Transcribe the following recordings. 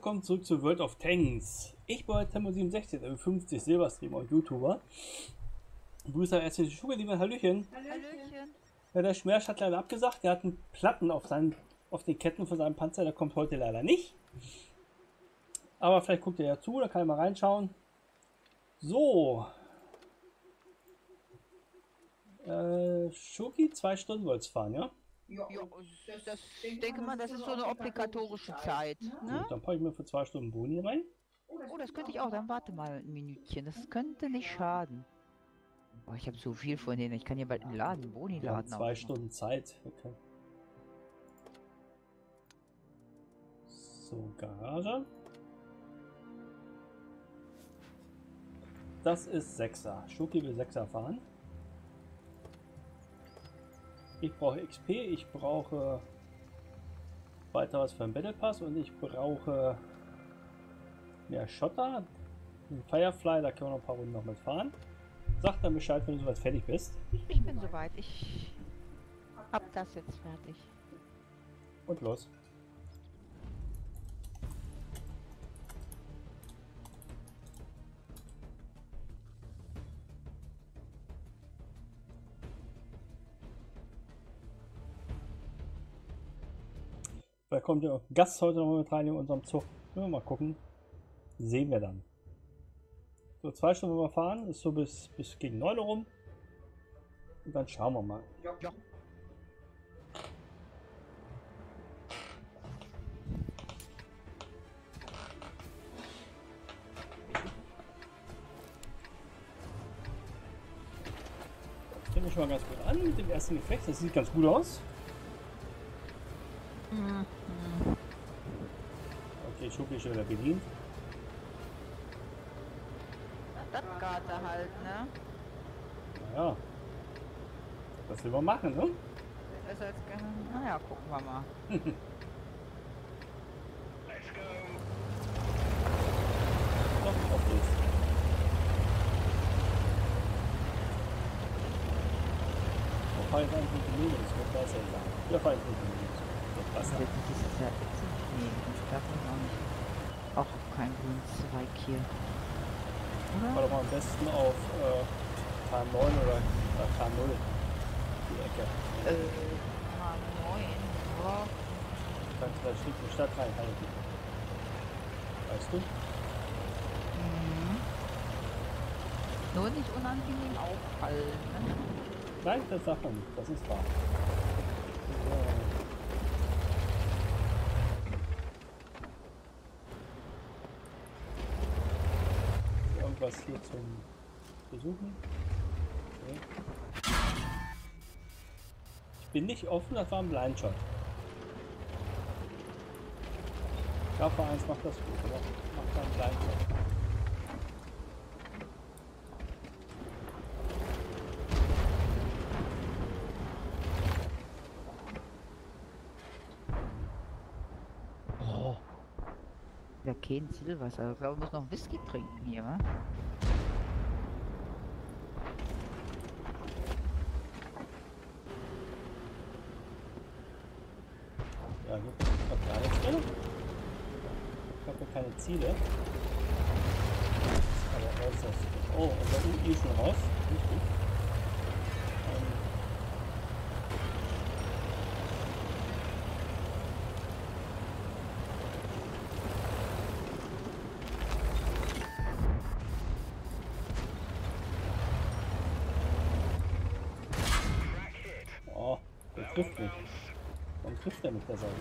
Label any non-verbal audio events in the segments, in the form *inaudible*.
Herzlich willkommen zurück zu World of Tanks. Ich bin Tempo67, 50 Silberstreamer und YouTuber. Ich grüße erst die Schuhe, lieber Hallöchen. Hallöchen. Ja, der Schmerz hat leider abgesagt. Er hat einen Platten auf, seinen, auf den Ketten von seinem Panzer. Der kommt heute leider nicht. Aber vielleicht guckt er ja zu, da kann er mal reinschauen. So. Äh, Schoki, zwei Stunden wollt's fahren, ja? Ja, das, das denke mal, das ist so eine obligatorische Zeit. Ne? Gut, dann packe ich mir für zwei Stunden Boni rein. Oh, das könnte ich auch. Dann warte mal ein Minütchen. Das könnte nicht schaden. Oh, ich habe so viel von denen. Ich kann hier bald einen Laden, Boni Wir haben laden. zwei Stunden Zeit. Okay. So, Garage. Das ist 6er. Schoki will 6er fahren. Ich brauche XP, ich brauche weiter was für einen Battle Pass und ich brauche mehr Schotter. Ein Firefly, da können wir noch ein paar Runden noch mit fahren. Sag dann Bescheid, wenn du soweit fertig bist. Ich bin soweit. Ich hab das jetzt fertig. Und los. Vielleicht kommt ja Gast heute noch mit rein in unserem Zug. Ja, mal gucken. Sehen wir dann. So, zwei Stunden wollen wir fahren. Ist so bis, bis gegen 9 Uhr rum. Und dann schauen wir mal. Ja. Fängt schon mal ganz gut an mit dem ersten Gefecht. Das sieht ganz gut aus. Mhm. Schon wieder bedient. Das Karte halt, ne? Naja. Das will man machen, ne? Das ist jetzt gerne. Naja, gucken wir mal. Doch, auf geht's. Eigentlich die Minus? Das weiß ja egal. Wir fahren jetzt nicht die Minus. Das passt Das ja. ist ja das darf man auch nicht. Auch kein grünen Zweig hier. Oder? doch mal am besten auf äh, K9 oder äh, K0. Die Ecke. Äh, H9. Boah. Kannst du da steht die Stadt reinhalten. Weißt du? Mhm. Nur nicht unangenehm auffallen. Ne? Nein, das sagt man nicht. Das ist wahr. So. Irgendwas hier zum Besuchen? Nee. Ich bin nicht offen, das war ein Blindshot. K 1 macht das gut, oder? Macht da einen Blindshot. Kein Zielwasser. Ich glaube, ich muss noch Whisky trinken hier, wa? Ja, gut. Ich hab gar nichts drin. Ich habe ja keine Ziele. Aber äußerst. Oh, unser UI ist schon raus. Nicht gut. Ähm, Oh, der trifft mich. Warum trifft er mich der Seite?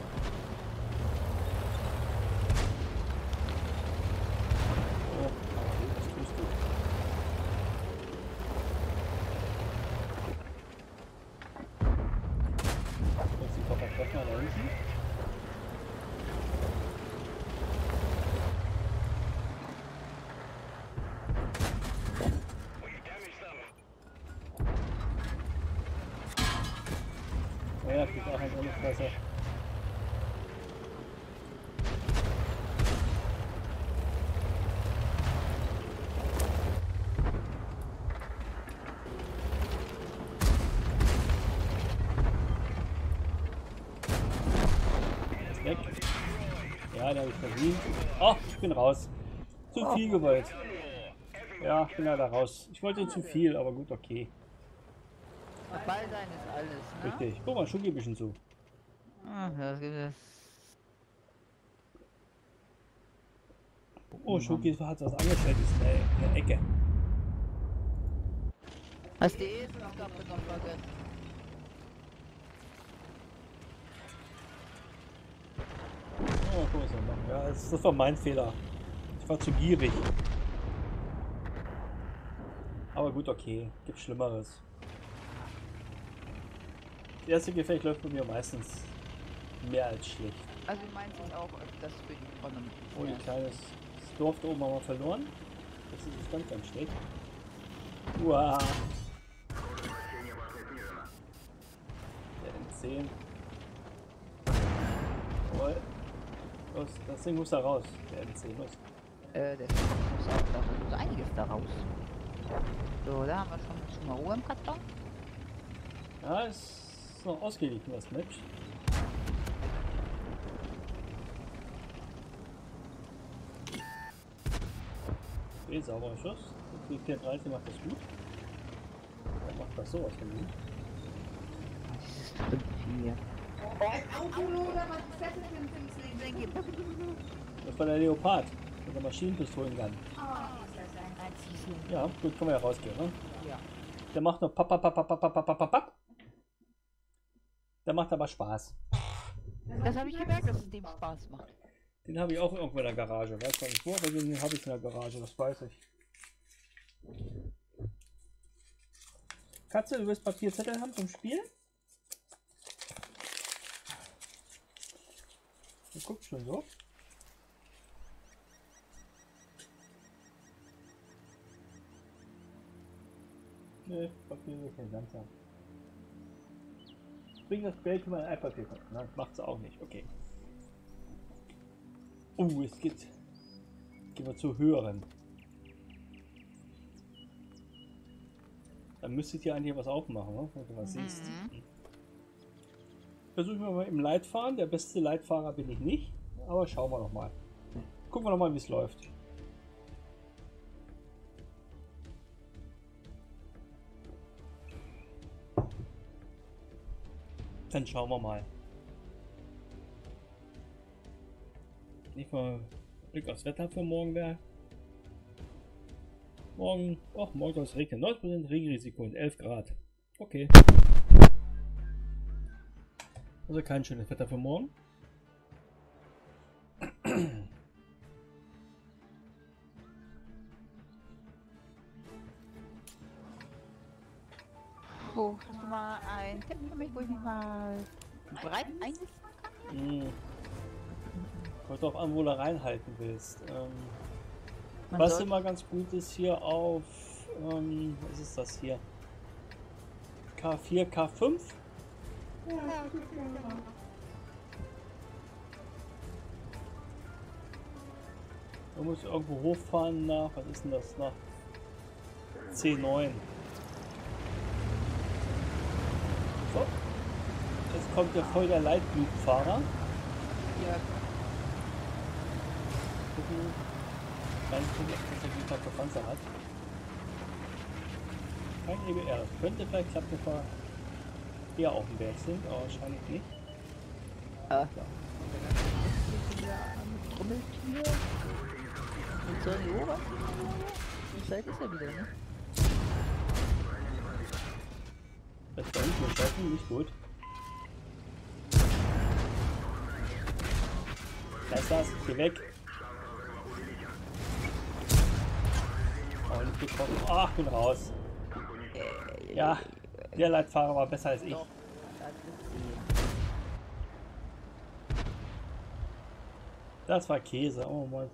Oh, das tust du. Jetzt die Koffer treffen wir da hinten. Oh ja, kriegt auch ein ohne Fresse. Ist weg. Ja, da habe ich verdient. Oh, ich bin raus. Zu Oh. viel gewollt. Ja, ich bin leider raus. Ich wollte zu viel, aber gut, okay. Dabei sein ist alles, ne? Richtig. Guck mal, Schuki ein bisschen zu. Ah, das gibt es. Oh, Schuki hat was angestellt, ist der Ecke. Hast du eh schon Kappe noch vergessen? größer machen. Ja, das war mein Fehler. Ich war zu gierig. Aber gut, okay. Gibt Schlimmeres. Das erste Gefecht läuft bei mir meistens mehr als schlecht. Also ich meine es auch öfters wegen von einem Oh, ein kleines Dorf da oben haben wir verloren. Das ist ganz, ganz schlecht. Uah. Der in 10. Das, das Ding muss da raus, der NC muss. Äh, der muss auch da raus. Muss einiges da raus. So, da haben wir schon mal Ruhe im Karton. Ja, ist noch ausgeglichen, das Match. Okay, sauberer Schuss. Die 34 macht das gut. Dann macht das sowas von gut. Dieses Stück hier. Oh, Auto, da macht die Zettel im Pinsel. Das war der Leopard mit der Maschinenpistolengun. Ah. Ja, gut, können wir ja rausgehen, ne? Ja. Der macht noch papp, papp, papp, papp, papp, papp, papp, papp. Der macht aber Spaß. Das habe ich gemerkt, dass es dem Spaß macht. Den habe ich auch irgendwo in der Garage. Weiß gar nicht wo, aber den habe ich in der Garage, das weiß ich. Katze, du willst Papierzettel haben zum Spiel? Du guckst schon so. Nee, Papier ist nicht langsam. Bring das Geld in mein Altpapier. Nein, macht sie auch nicht. Okay. Oh, es geht. Gehen wir zu höheren. Dann müsstet ihr eigentlich was aufmachen, ne? wenn du was siehst. Versuchen wir mal im Leitfahren. Der beste Leitfahrer bin ich nicht. Aber schauen wir noch mal. Gucken wir noch mal, wie es läuft. Dann schauen wir mal. Nicht mal Blick aufs Wetter für morgen wäre. Morgen, ach, morgen soll es regnen. 90% Regenrisiko und 11 Grad. Okay. Also kein schönes Wetter für morgen. Oh, hast du mal ein Tipp für mich, wo ich mich mal bereit einsetzen kann? Hm. Kommt drauf an, wo du reinhalten willst. Ähm, was soll- immer ganz gut ist hier auf, ähm, was ist das hier? K4, K5? Du musst irgendwo hochfahren nach, was ist denn das, nach C9. So. Jetzt kommt ja voll der Leitblutfahrer. Ja, gucken. Ganz gucken, ob auf für Panzer hat. Kein EBR. Könnte vielleicht klappen, eher auf dem sind, aber wahrscheinlich nicht. äh, Trommeltier. Und so die Ober. Die Zeit ist ja wieder, ne? Das da hinten geschossen, nicht gut. Lass das, geh weg. Oh, nicht getroffen. Ach, bin raus. Ja, der Leitfahrer war besser als ich. Doch, das war Käse, oh Mann.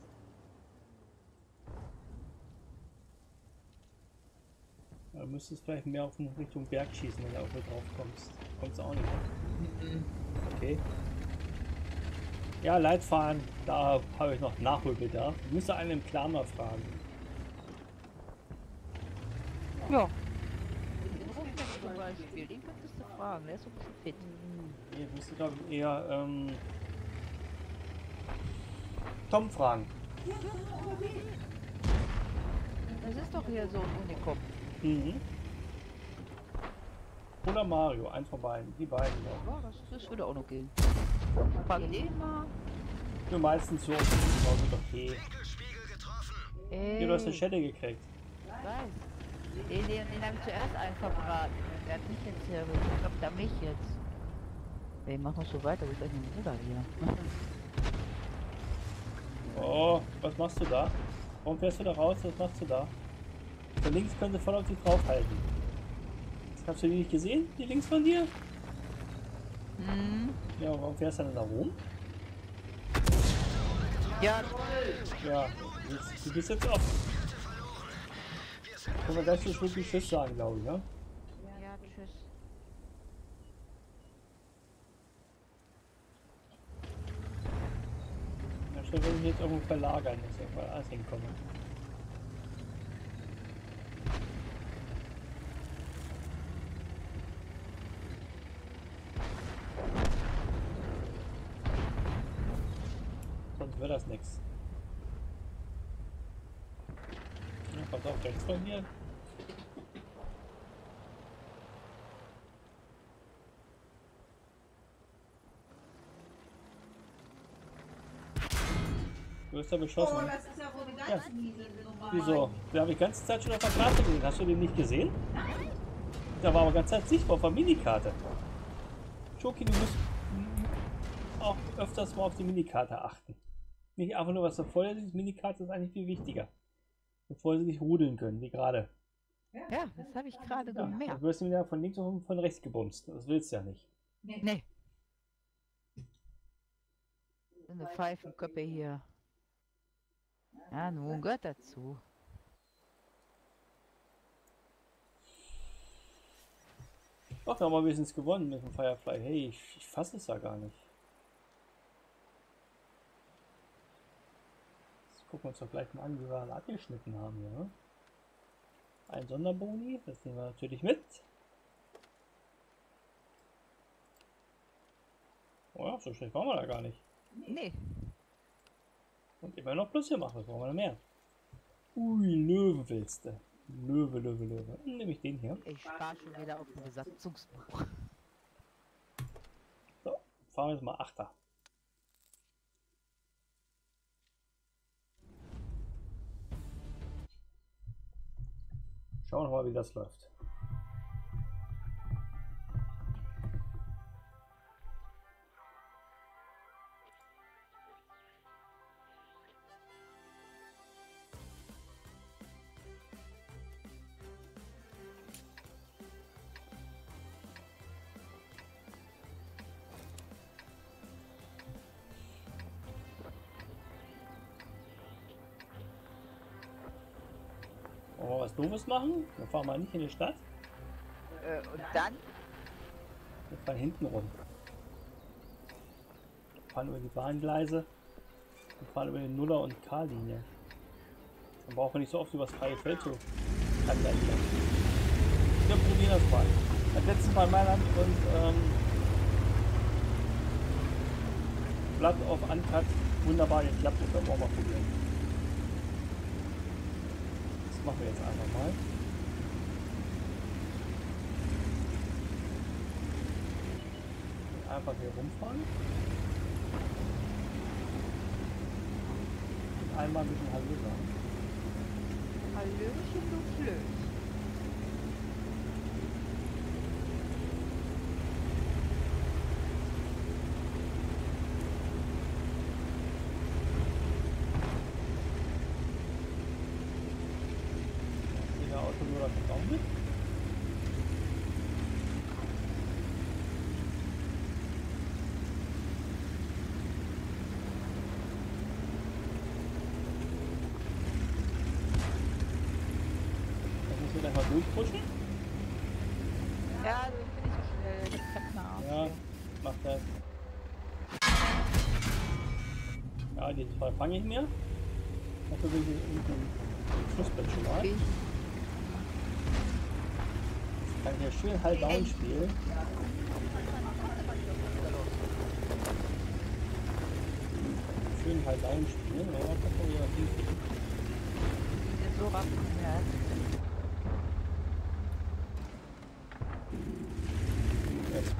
Du müsstest vielleicht mehr auf Richtung Berg schießen, wenn du auch mit drauf kommst. Kommst du auch nicht. Okay. Ja, Leitfahren, da habe ich noch Nachholbedarf. Ich müsste einen im mal fragen. Ja. Zum Beispiel, den könntest du fragen, der ist so ein bisschen fit. Ich müsste, glaube ich, eher ähm, Tom fragen. Das ist doch hier so ein Unikum. Mhm. Oder Mario, eins von beiden. Die beiden, ja. Ja, das, das würde auch noch gehen. Frag den mal. Nur meistens so genauso okay. Ey, Hier, du hast eine Schelle gekriegt. ich weiß. Den, den, den habe ich zuerst einen verbraten. Der hat mich jetzt hier, ich glaube, der mich jetzt. Ey, mach mal so weiter, wo ist eigentlich mein Bruder hier? *laughs* Oh, was machst du da? Warum fährst du da raus? Was machst du da? Von links könnte voll auf dich draufhalten. Hast du die nicht gesehen? Die links von dir? Hm. Ja, warum fährst du denn da rum? Ja, toll. Ja, du bist jetzt offen. Können wir gleich nicht wirklich Tschüss sagen, glaube ich, ne? Ja, tschüss. Schon will ich jetzt irgendwo verlagern, dass ich mal alles hinkomme. Sonst wird das nichts. Ja, pass auf, rechts von mir. Du da Oh, beschossen. das ist ja wohl eine ganz Ja. miese. Wieso? Wir haben die ganze Zeit schon auf der Karte gesehen. Hast du den nicht gesehen? Da war aber ganz Zeit sichtbar auf der Minikarte. Schoki, du musst auch öfters mal auf die Minikarte achten. Nicht einfach nur, was da vorher ist. Die Minikarte ist eigentlich viel wichtiger. Bevor sie nicht rudeln können, wie gerade. Ja, das habe ich gerade Ja, gemerkt. dann wirst du wieder von links und von rechts gebumst. Das willst du ja nicht. Nee. So eine Pfeifenköppe hier. Ja, nun gehört dazu. Ach, wir haben mal wenigstens gewonnen mit dem Firefly. Hey, ich, ich fasse es ja gar nicht. Jetzt gucken wir uns doch gleich mal an, wie wir alle abgeschnitten haben hier. Ne? Ein Sonderboni, das nehmen wir natürlich mit. Oh ja, so schlecht waren wir da gar nicht. Nee. Und immer noch Plus gemacht, was brauchen wir noch mehr? Ui, Löwe willst du. Löwe, Löwe, Löwe. Dann nehme ich den hier. Ich spare schon wieder auf den Besatzungsbuch. So, fahren wir jetzt mal Achter. Schauen wir mal, wie das läuft. Wir Doofes machen? Wir fahren mal nicht in die Stadt. Äh, und dann? Wir fahren hinten rum. Wir fahren über die Bahngleise. Wir fahren über die Nuller- und K-Linie. Dann brauchen wir nicht so oft über das freie Feld zu kandidatieren. Wir probieren das mal. Das letzte Mal Mailand und ähm, Blatt auf Uncut wunderbar geklappt. Das werden wir auch mal probieren. Machen wir jetzt einfach mal. Einfach hier rumfahren. Und einmal ein bisschen Hallo sagen. Hallöchen, du Flöß. durchrutschen? Ja, also ich bin nicht so schnell. Ich Ja, mach das. Ja, die zwei fange ich mir. Dafür bin ich mit dem Flussbett schon mal. Ich kann hier schön halb down spielen. Schön halb down spielen, kann ich ja kann hier so raffen, ja.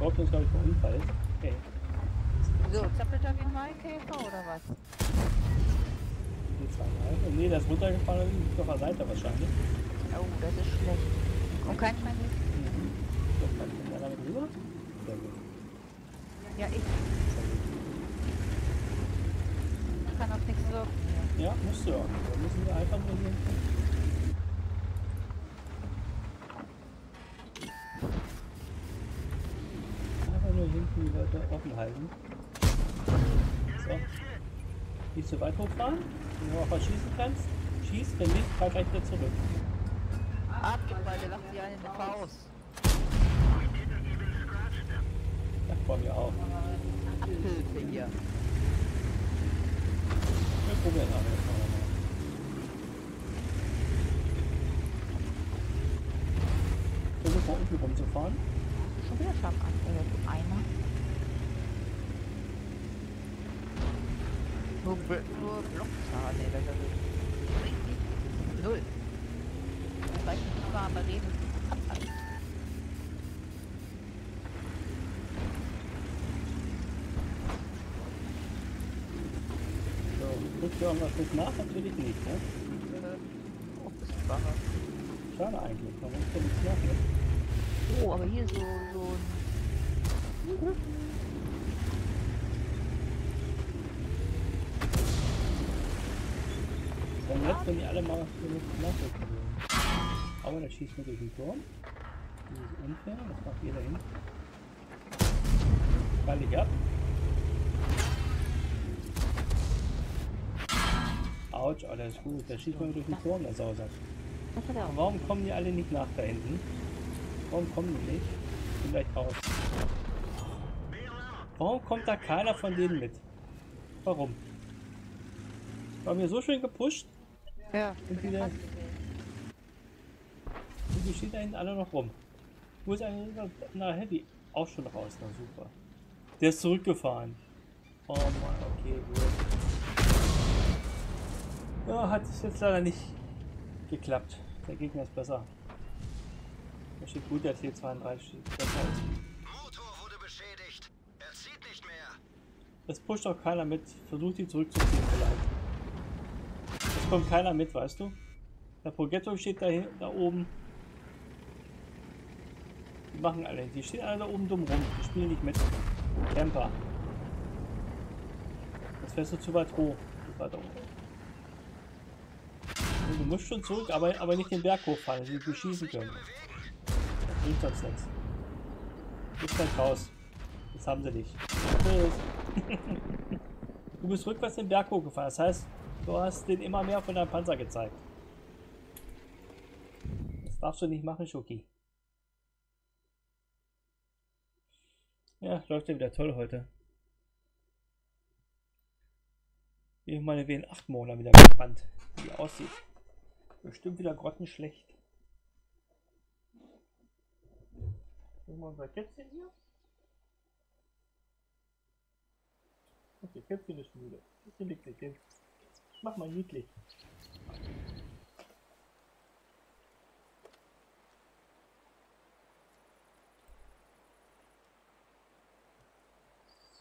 Scorpion ist, glaube ich, verunfallt. Okay. So, zappelt da wie ein Maikäfer oder was? Die zwei Mal. Nee, der ist runtergefallen auf der Seite wahrscheinlich. Oh, das ist schlecht. Und kann ich mal nicht? So, kann ich da damit rüber? Sehr gut. Ja, ich. Ich kann auf nichts wirken. hier. Ja, musst du auch. Da müssen wir einfach nur hier Einfach nur hinten offen halten. So. Willst du weit hochfahren? Wenn du auch was schießen kannst? Schieß, wenn nicht, fahr gleich wieder zurück. Abgefallen, der lacht sich einen in die Faust. Ja, vor mir auch. Abhilfe hier. Wir probieren aber jetzt mal. Versuch mal unten rumzufahren. Schon wieder Scharfanfänger, du einer. nur, nur Blocks fahren, ey, das ist richtig null. Ich weiß nicht, war, aber reden So, guckst du auch mal kurz nach? Natürlich nicht, ne? Äh, oh, bisschen wacher. Schade eigentlich, warum ist denn nichts nach? Oh, aber hier so, so ein... Mhm. Jetzt, wenn die alle mal so mit nachrücken würden. Aber der schießt mir durch den Turm. Das ist unfair, das macht jeder hin. Fall ich ab. Autsch, alles gut. Der schießt mal durch den Turm, der Sausack. Was? Warum kommen die alle nicht nach da hinten? Warum kommen die nicht? Gleich raus. Warum kommt da keiner von denen mit? Warum? War mir so schön gepusht Ja, und wieder. Und die stehen da hinten alle noch rum. Wo ist eigentlich na Heavy? Auch schon raus, na super. Der ist zurückgefahren. Oh Mann, okay, gut. Ja, hat es jetzt leider nicht geklappt. Der Gegner ist besser. Da steht gut, der T32 steht besser. Motor wurde beschädigt. Er zieht nicht mehr. Es pusht auch keiner mit. Versucht die zurückzuziehen vielleicht. Es kommt keiner mit, weißt du? Der Progetto steht da, da oben. Die machen alle. Die stehen alle da oben dumm rum. Die spielen nicht mit. Camper. Das fährst du zu weit hoch. Zu weit oben. Du musst schon zurück, aber, aber nicht den Berg hochfahren, dass sie dich schießen können. Das bringt sonst nichts. Bist gleich raus. Jetzt haben sie dich. *laughs* Du bist rückwärts den Berg hochgefahren. Das heißt, du hast den immer mehr von deinem Panzer gezeigt. Das darfst du nicht machen, Schoki. Ja, läuft ja wieder toll heute. Ich meine W8 Mona wieder gespannt, wie aussieht. Bestimmt wieder grottenschlecht. Gucken wir unser Kätzchen hier. Okay, Kätzchen ist müde. Kätzchen liegt nicht hin mach mal niedlich.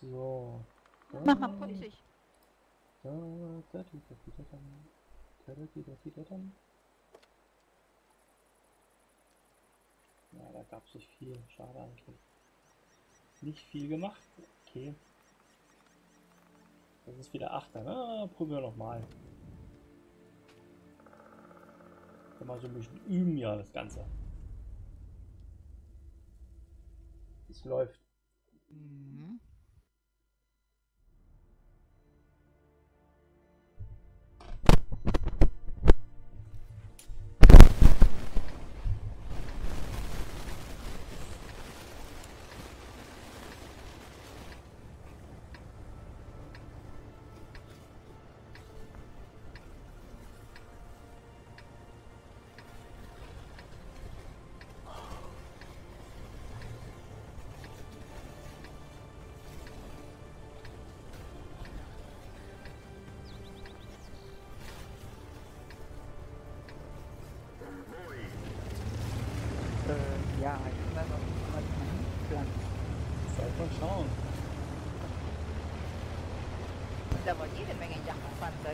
So. Mach mal putzig. So, da tut das wieder dann. Da tut das wieder dann. Ja, da gab es nicht viel. Schade eigentlich. Nicht viel gemacht. Okay. Das ist wieder Achter. Ah, probieren wir nochmal. Kann man so ein bisschen üben, ja, das Ganze. Es läuft. Mhm.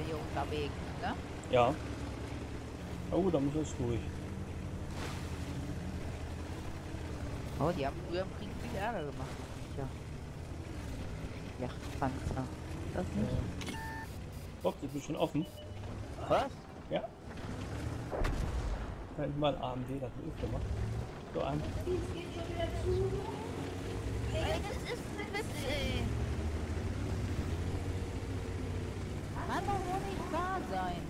Hier unterwegs, ne? Ja. Oh, da muss es durch. Oh, die haben früher im Krieg viel Ärger gemacht. Ja. Jagdpanzer. Das nicht? Bob, das ist schon offen. Was? Ja. Da ist mal AMD, das wird öfter gemacht. So ein. Dies geht schon wieder zu. Ey, das ist witzig. Kann doch sein.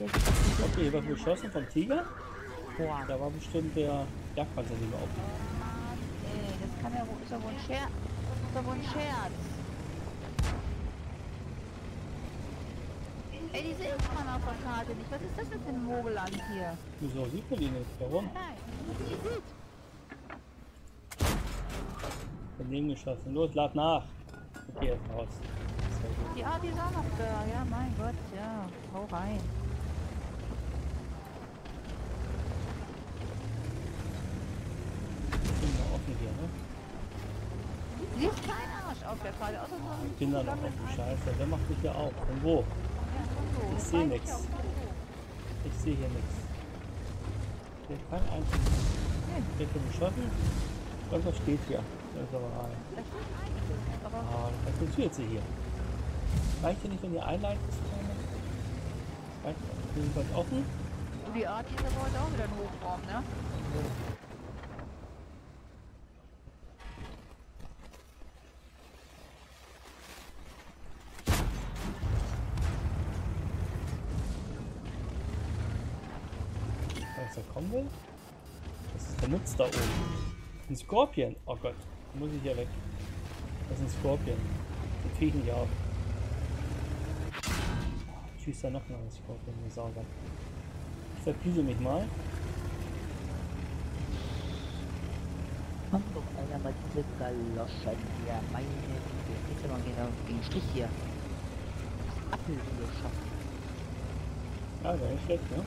Okay, hier wird geschossen vom Tiger. Boah, Da war bestimmt der Jagdpanzer, den wir offen. Mann, ey, das kann ja wohl, ist ja wohl ein Scherz. Ist ja wohl ein Scherz. Ey, die sehe ich mal auf der Karte nicht. Was ist das denn für ein Mogelland hier? Wieso sieht man die nicht? Warum? Nein, die sieht. Daneben geschossen. Los, lad nach. Okay, jetzt raus. Gut. Die, auch noch da. Ja, mein Gott, ja. Hau rein. Sind wir offen hier, ne? Sie ist kein Arsch auf der Karte, außer so ein Kinder noch offen. Scheiße, der macht mich ja auf. Von wo? Ja. Ich Das seh weiß nix. auch von wo. Ich sehe hier nichts. Hier kein einziges. Hier wird geschossen. Irgendwas steht hier. Das ist aber rein. Das Ah, was interessiert sie hier? Reicht hier nicht, wenn ihr einleitet? Reicht, wir sind ganz offen. die Art ist aber heute auch wieder ein Hochraum, ne? Was da kommen will? Das ist der Nutz da oben. Ein Skorpion. Oh Gott, muss ich hier weg. Das ist ein Skorpion. Den krieg ich nicht auf. Tschüss, da noch ein Skorpion, mir sauber. Ich verpiese mich mal. Komm doch, Alter, mal diese Galoschen hier. Meine Güte. Jetzt aber genau gegen Strich hier. Appel hier schaffen. Ja, wäre nicht schlecht, ne?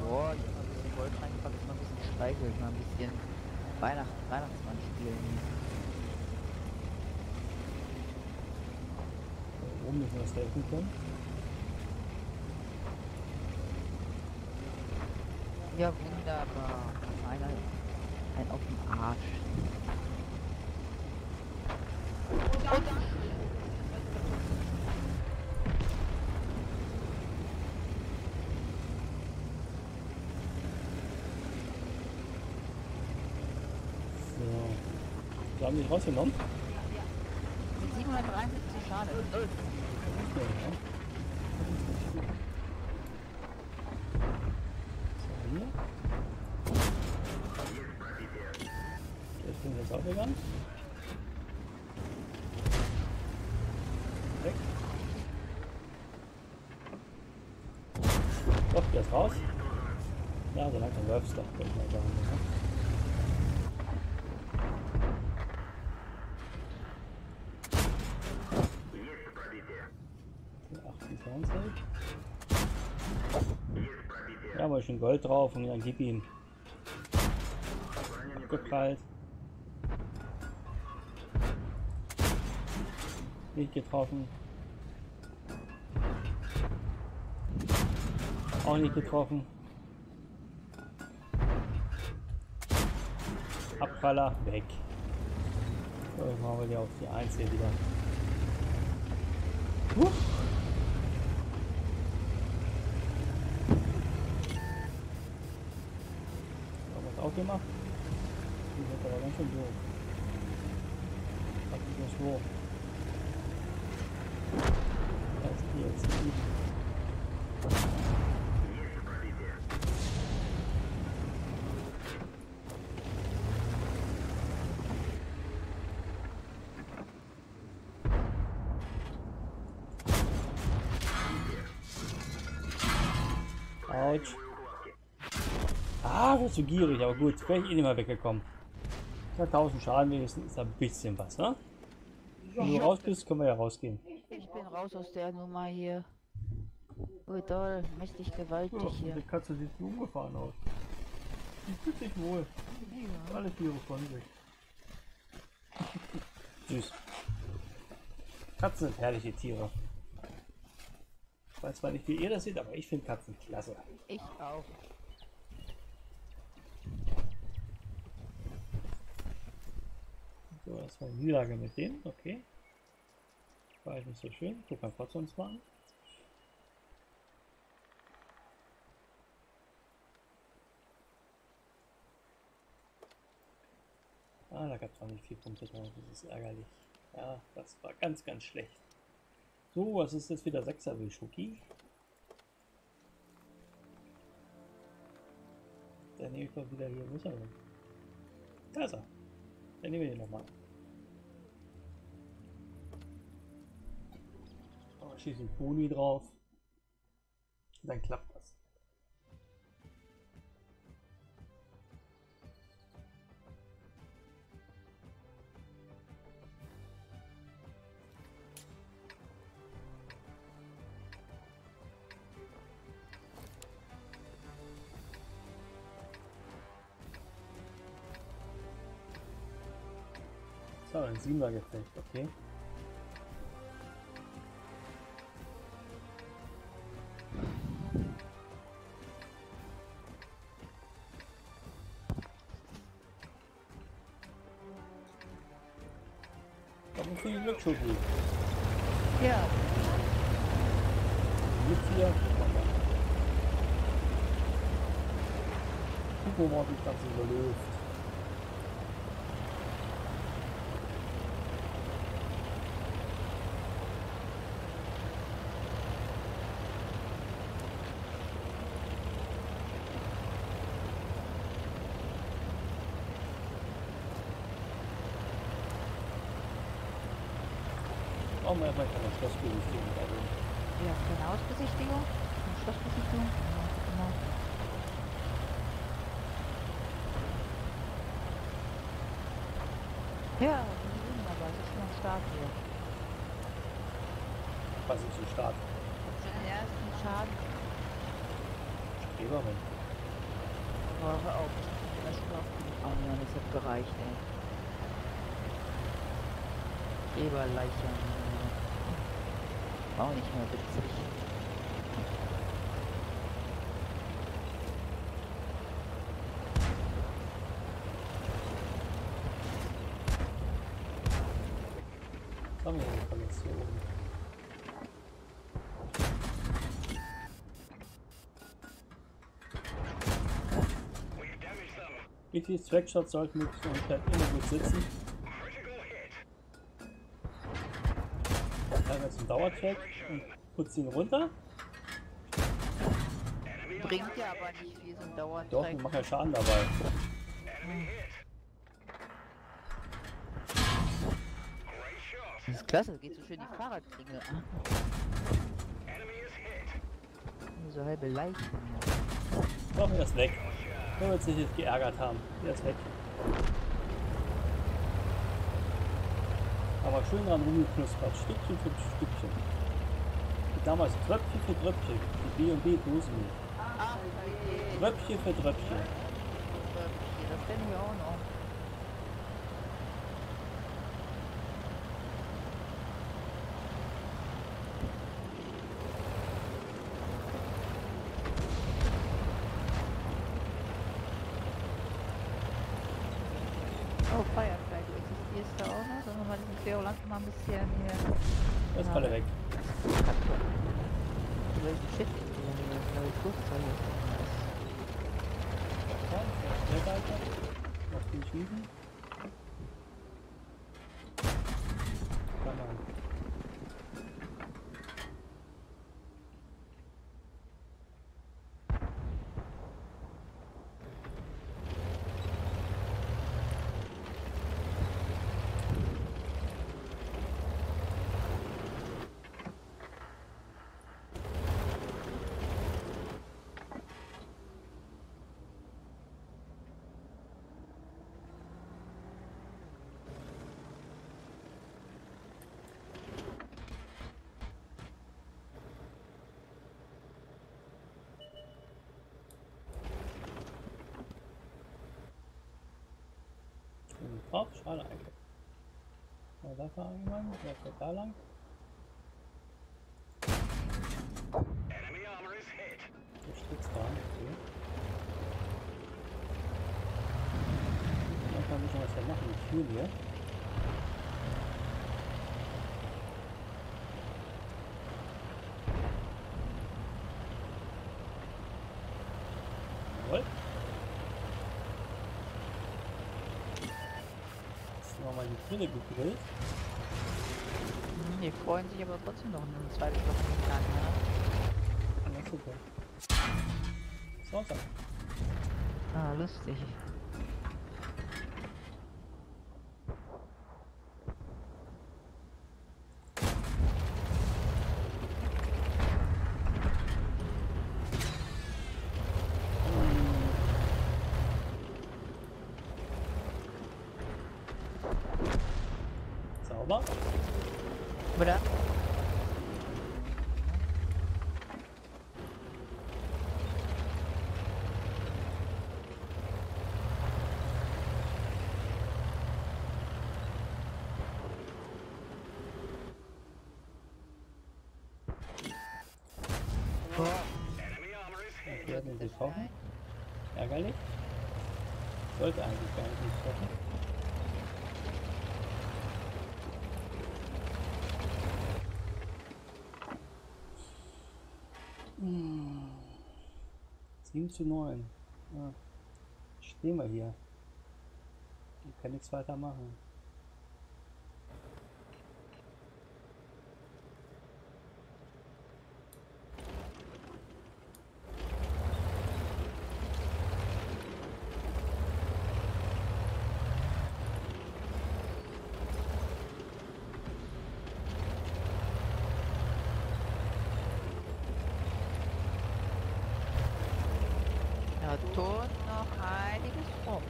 Boah, ich hab mal ein bisschen Gold reingepackt, mal ein bisschen Streichel, mal ein bisschen Weihnacht, Weihnachtsmann spielen. Da oben müssen wir das helfen können. Ja, wunderbar. Einer, ein auf dem Arsch. So. Sie haben dich rausgenommen? Mit 773 Schaden. Doch, der ist raus. Ja, so langsam läuft's doch, ich 28. Ja, aber schon Gold drauf und dann gib ihm. Geprallt. Nicht getroffen. Auch nicht getroffen. Abpraller, weg. So, jetzt machen wir die auf die 1 hier wieder. Huch. Haben wir das auch gemacht? Die wird aber ganz schön doof. Frag mich nicht wo. Da ist die ist so gierig, aber gut, wäre ich eh nicht mal weggekommen. Ja, 1000 Schaden wenigstens ist ein bisschen was, ne? Wenn du raus bist, können wir ja rausgehen. Ich bin raus aus der Nummer hier. Oh toll, mächtig gewaltig Oh, hier. die Katze sieht so umgefahren aus. Die fühlt sich wohl. Ja. Alle Tiere von sich. *laughs* Süß. Katzen sind herrliche Tiere. Ich weiß zwar nicht, wie ihr das seht, aber ich finde Katzen klasse. Ich auch. So, das war eine Niederlage mit dem, okay. War halt nicht so schön. Guck mal trotzdem uns mal an. Ah, da gab es noch nicht vier Punkte drauf. Das ist ärgerlich. Ja, das war ganz, ganz schlecht. So, was ist jetzt wieder Sechser will Schoki? Dann nehme ich doch wieder hier. Wo ist er denn? Da ist er. Dann nehmen wir den nochmal. Oh, schieße ich Boni drauf. Dann klappt das. So, ein Siebener gefällt, okay. Warum viel Glück, Schoki? Ja, hier. Gucken wir mal, wie das Ganze überläuft. Brauchen wir erstmal eine Schlossbesichtigung. Also, ja, eine Hausbesichtigung, eine Schlossbesichtigung. Ja, genau. Ja, wir sind aber es ist noch stark hier. was ist so stark? Den ersten Schaden. Eberin. Aber hör auf, das Stoff. Oh ja, das hat gereicht, ey. Eberleiche. Auch nicht mehr witzig. Was haben wir denn für Kollektion? Wichtiges Trackshot sollte mit Möglichkeit immer gut sitzen. Dauertrack und putzt ihn runter. Bringt ja aber nicht viel, so ein Doch, Dauertrack. wir machen ja Schaden dabei. Das ist klasse, geht so schön die Fahrradklinge an. So halbe Leichen. Doch, er ist weg. Wenn wir uns nicht jetzt geärgert haben. Er ist weg. Schön dran rumgeknuspert. Stückchen für Stückchen. Damals Tröpfchen für Tröpfchen. Die B&B Dosenmilch. Okay. Tröpfchen für Tröpfchen. Das kennen wir auch noch. Drauf. Schade eigentlich. Ja, da war jemand. Der fährt da lang. Der stützt da. Okay. Dann kann ich was da machen. Ich fühle hier. Jawohl. Jetzt haben wir mal die Brille gegrillt. Die freuen sich aber trotzdem noch ein zweites Loch in den Gang, ja. Mal gucken. So, so. Ah, lustig. Sauber. Oder? Enemy armor is hit. Wir werden sie brauchen. Ärgerlich. Sollte eigentlich gar nicht treffen. Hm. 7 zu 9. Ja. Stehen wir hier. Ich kann nichts weiter machen. Ja, tut noch einiges rum.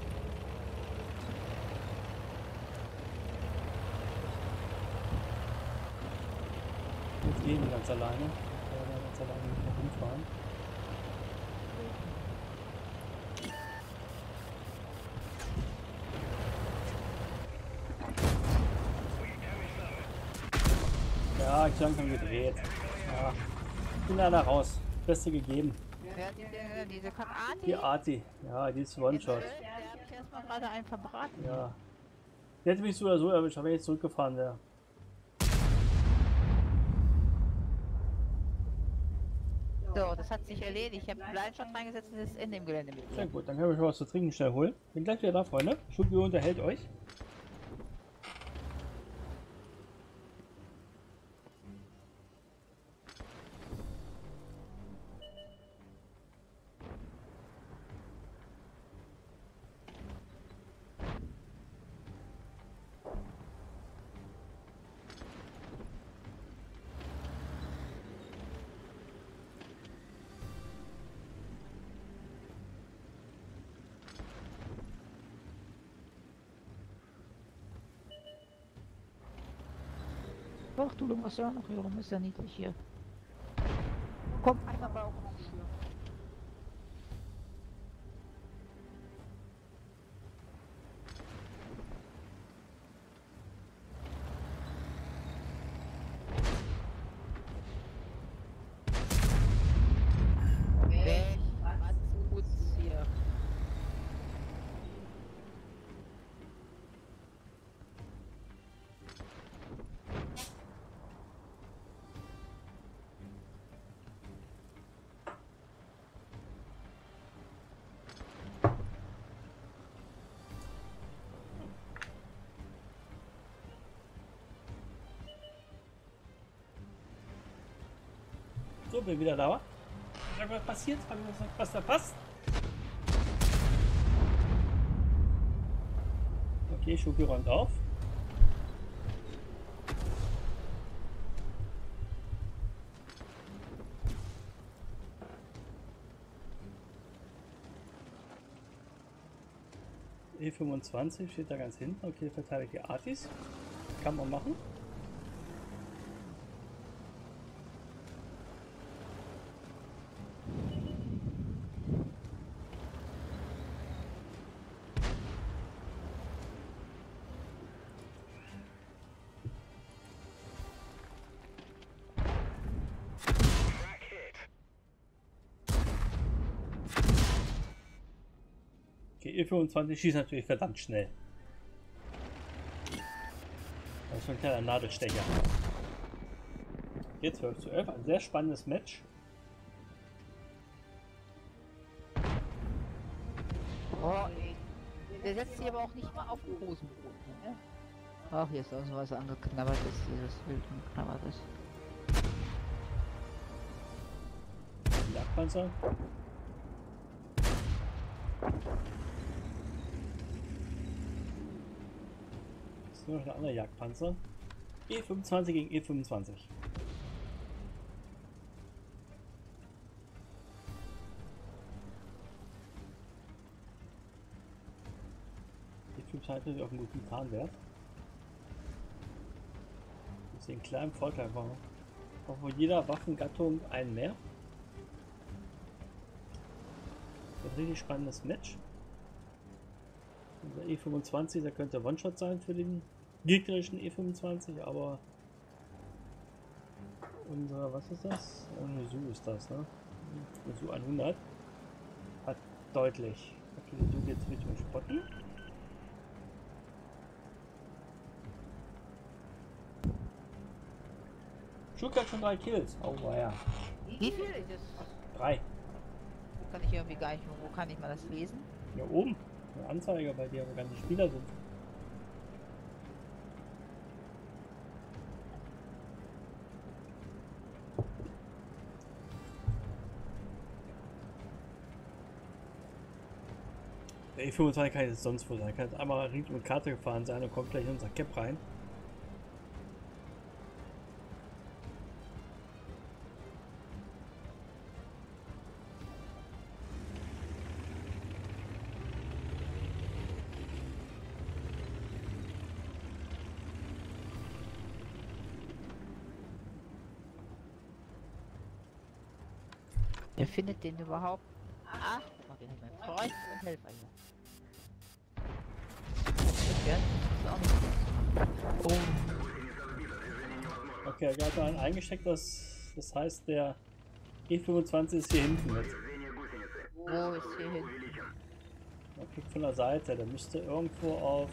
Jetzt wir alleine. Ja, ganz alleine nicht mehr rumfahren. Ja, ich langsam gedreht. Ja. Bin da raus. Beste gegeben. Wer hat die, denn- diese Kakati? Die Arti. Ja, die ist One-Shot. Der hat mich erstmal gerade einen verbraten. Ja. Die hätte mich so oder so erwischt, aber wenn ich jetzt zurückgefahren wäre. So, das hat sich erledigt. Ich habe einen Blindshot reingesetzt und ist in dem Gelände mit Sehr gut, dann können wir schon was zu trinken schnell holen. Bin gleich wieder da, Freunde. Schubi unterhält euch. Machst ja auch noch hier rum, ist ja niedlich hier. Komm, So, bin wieder da. Was passiert? Was, da passt? Okay, Schubi räumt auf. E25 steht da ganz hinten. Okay, verteidigt die Artis. Kann man machen. Die E25 schießt natürlich verdammt schnell. Das ist ein kleiner Nadelstecher. Jetzt 12 zu 11, ein sehr spannendes Match. Oh. Der setzt sich aber auch nicht mal auf den Hosenboden. Ne? Ach, hier ist auch so was angeknabbert ist, dieses Wild geknabbert ist. Jagdpanzer. Ist nur noch ein anderer Jagdpanzer. E25 gegen E E25. Die Typs hat natürlich auch einen guten Tarnwert. Das ist einen kleinen Vorteil warum? Auch von jeder Waffengattung einen mehr. Ein richtig spannendes Match. Unser E25, der könnte One-Shot sein für den gegnerischen E25, aber unser, was ist das? Su ist das, ne? Su 100 hat deutlich. Okay, tut jetzt mit dem Spotten. Schuck hat schon drei Kills. Oh, ja. Wie viel? Drei. Kann ich irgendwie gar nicht, wo kann ich mal das lesen? Hier oben. Eine Anzeige, bei der aber ganze Spieler sind. Der E25 kann jetzt sonst wo sein. Kann jetzt einmal Ried und Karte gefahren sein und kommt gleich in unser Cap rein. Findet den überhaupt? Ach, guck mal, wir haben einen Freund und nicht gut. Oh, Okay, er hat einen eingesteckt, das, das heißt, der E25 ist hier hinten wo ist hier hin? Er kriegt von der Seite, der müsste irgendwo auf.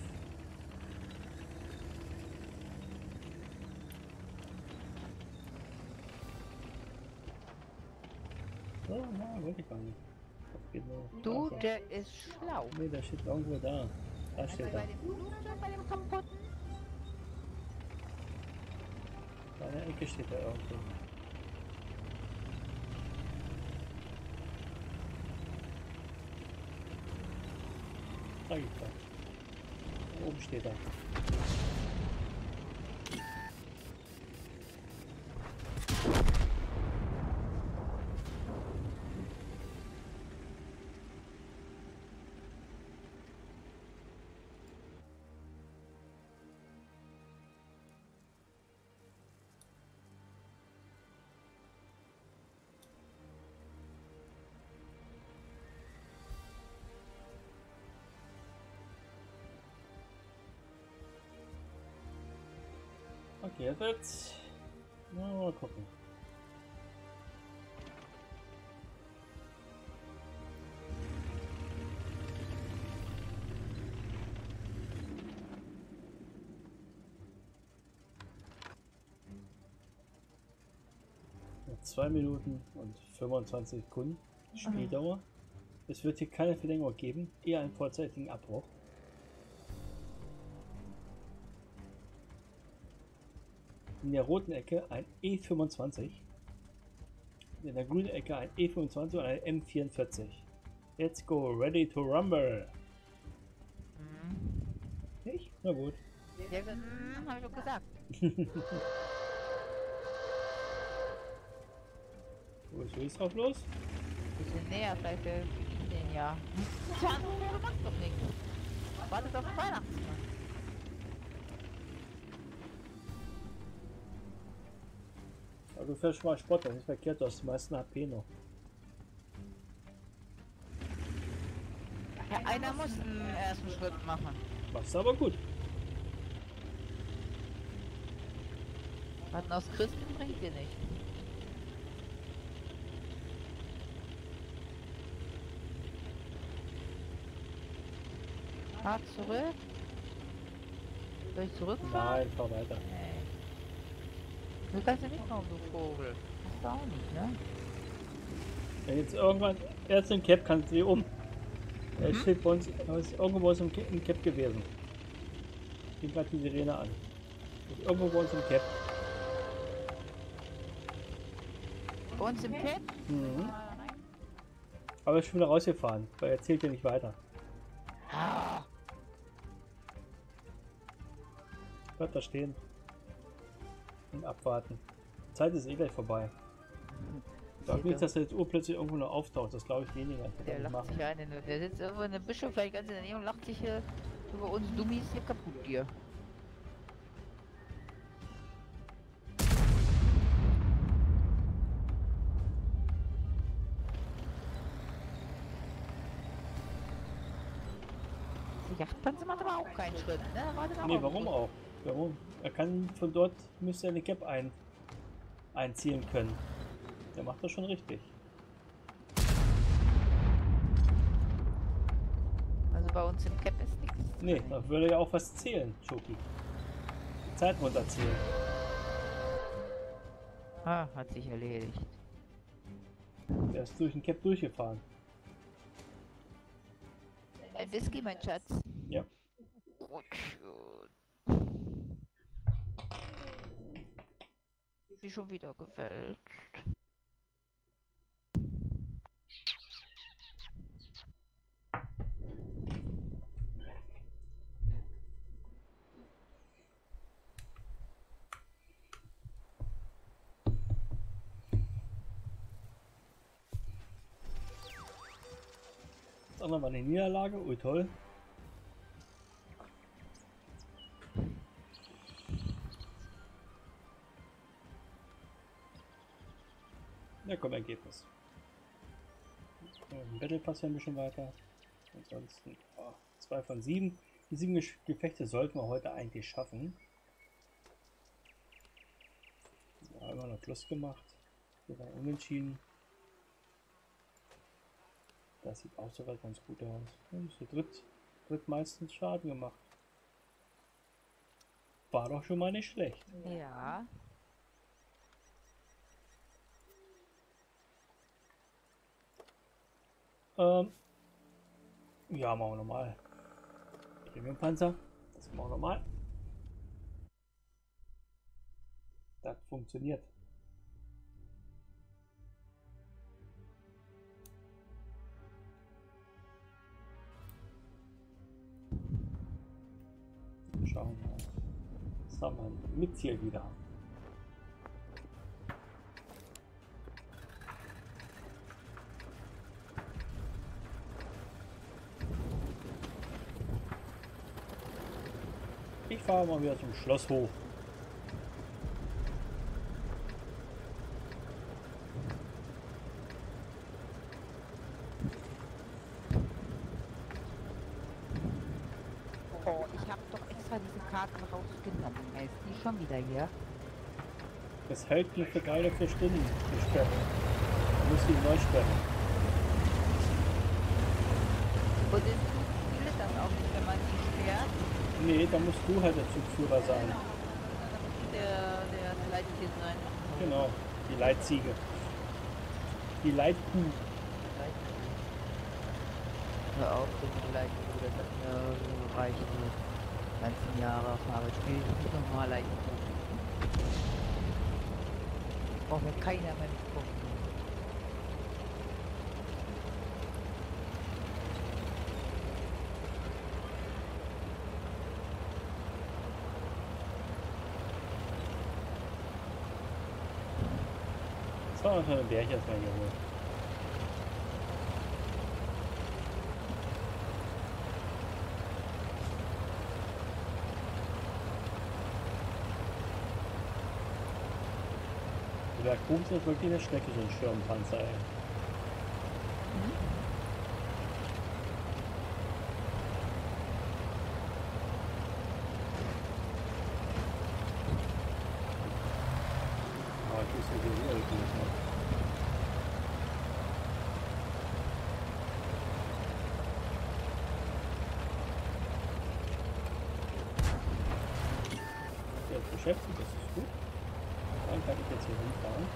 Nur. Du, der ist schlau. Nee, der steht irgendwo da. Da Also steht bei er. dem oder bei dem kaputten? Da in der Ecke steht er irgendwo. Da geht er. Da oben steht er. Jetzt wird's. Na, mal gucken. 2 Minuten und 25 Sekunden Spieldauer. Es wird hier keine Verlängerung geben, eher einen vorzeitigen Abbruch. In der roten Ecke ein E25. In der grünen Ecke ein E25 und ein M44. Let's go, ready to rumble. Hm. Nicht? Na gut. Ja, hm, hab ich doch gesagt. *laughs* Wo ist Luis drauf los? Bisschen näher, vielleicht äh, ich ja. *laughs* Tja, du machst doch nichts. Wartet auf den du fährst schon mal Sport, das ist verkehrt, du hast die meisten HP noch. Ja, einer muss einen ersten Schritt machen. Machst aber gut. Warten aus Christen bringt dir nicht. Ah, zurück? Soll ich zurückfahren? Nein, fahr weiter. Nee. Du kannst ja mitkommen, du Vogel. Hast du auch nicht, ne? Wenn jetzt irgendwann erst im Cap kannst du sie um. Er steht bei uns, er ist irgendwo ist im Cap, im Cap gewesen. Ging gerade die Sirene an. Ist irgendwo bei uns im Cap. Bei uns im Cap? Mhm. Aber ist schon wieder rausgefahren, weil er zählt ja nicht weiter. Ah, Bleibt da stehen. Und abwarten. Die Zeit ist eh gleich vorbei. Ich glaube nicht, dass er jetzt urplötzlich irgendwo noch auftaucht. Das glaube ich weniger. Das der lacht sich ein. Der der sitzt irgendwo in der Büsche, vielleicht ganz in der Nähe und lacht sich hier über uns Dummies hier kaputt hier. Die Yachtpanzer macht aber auch keinen Schritt, ne? Wartet Nee, warum auch? Warum? Er kann von dort, müsste er eine Cap ein, einziehen können. Der macht das schon richtig. Also bei uns im Cap ist nichts. Nee, da würde ja auch was zählen, Schoki. Die Zeit runterzählen. Ah, hat sich erledigt. Der ist durch den Cap durchgefahren. Ein Whisky, mein Schatz. Ja. Gut. Wie schon wieder gefällt. Das andere war eine Niederlage. Ui, toll. Ja, komm, Ergebnis. Battle Pass ja ein bisschen weiter. Ansonsten 2 von 7. Die sieben Gesch- Gefechte sollten wir heute eigentlich schaffen. Ja, immer noch Plus gemacht. Wir waren unentschieden. Das sieht auch soweit ganz gut aus. Wir haben so dritt, drittmeistens Schaden gemacht. War doch schon mal nicht schlecht. Ja. Ähm, ja, machen wir nochmal. Premium-Panzer. Das machen wir nochmal. Das funktioniert. Schauen wir mal. Was haben wir mit hier wieder? Ich fahre mal wieder zum Schloss hoch. Oh, ich habe doch extra diese Karten rausgenommen. Ist die schon wieder hier? Das hält nur für drei vier Stunden gesperrt. Man muss die neu sperren. Und in Zug gilt das auch nicht, wenn man die sperrt. Nee, da musst du halt der Zugführer sein. Der, der Leittier sein. Genau, die Leitziege. Die Leitkuh. Hör auf, die Leittier, das hat mir gereicht. Die ganzen Jahre auf Arbeit spiele ich nicht nochmal Leittier. Braucht mir keiner mehr mitgucken. Einfach ein Bärchen, das wir hier holen. Der Kuchen ist wirklich eine Schnecke, so ein Schirmpanzer, ey. Aber ich wüsste, wie die Elfen das machen. beschäftigt, das ist gut. Dann kann ich jetzt hier rumfahren.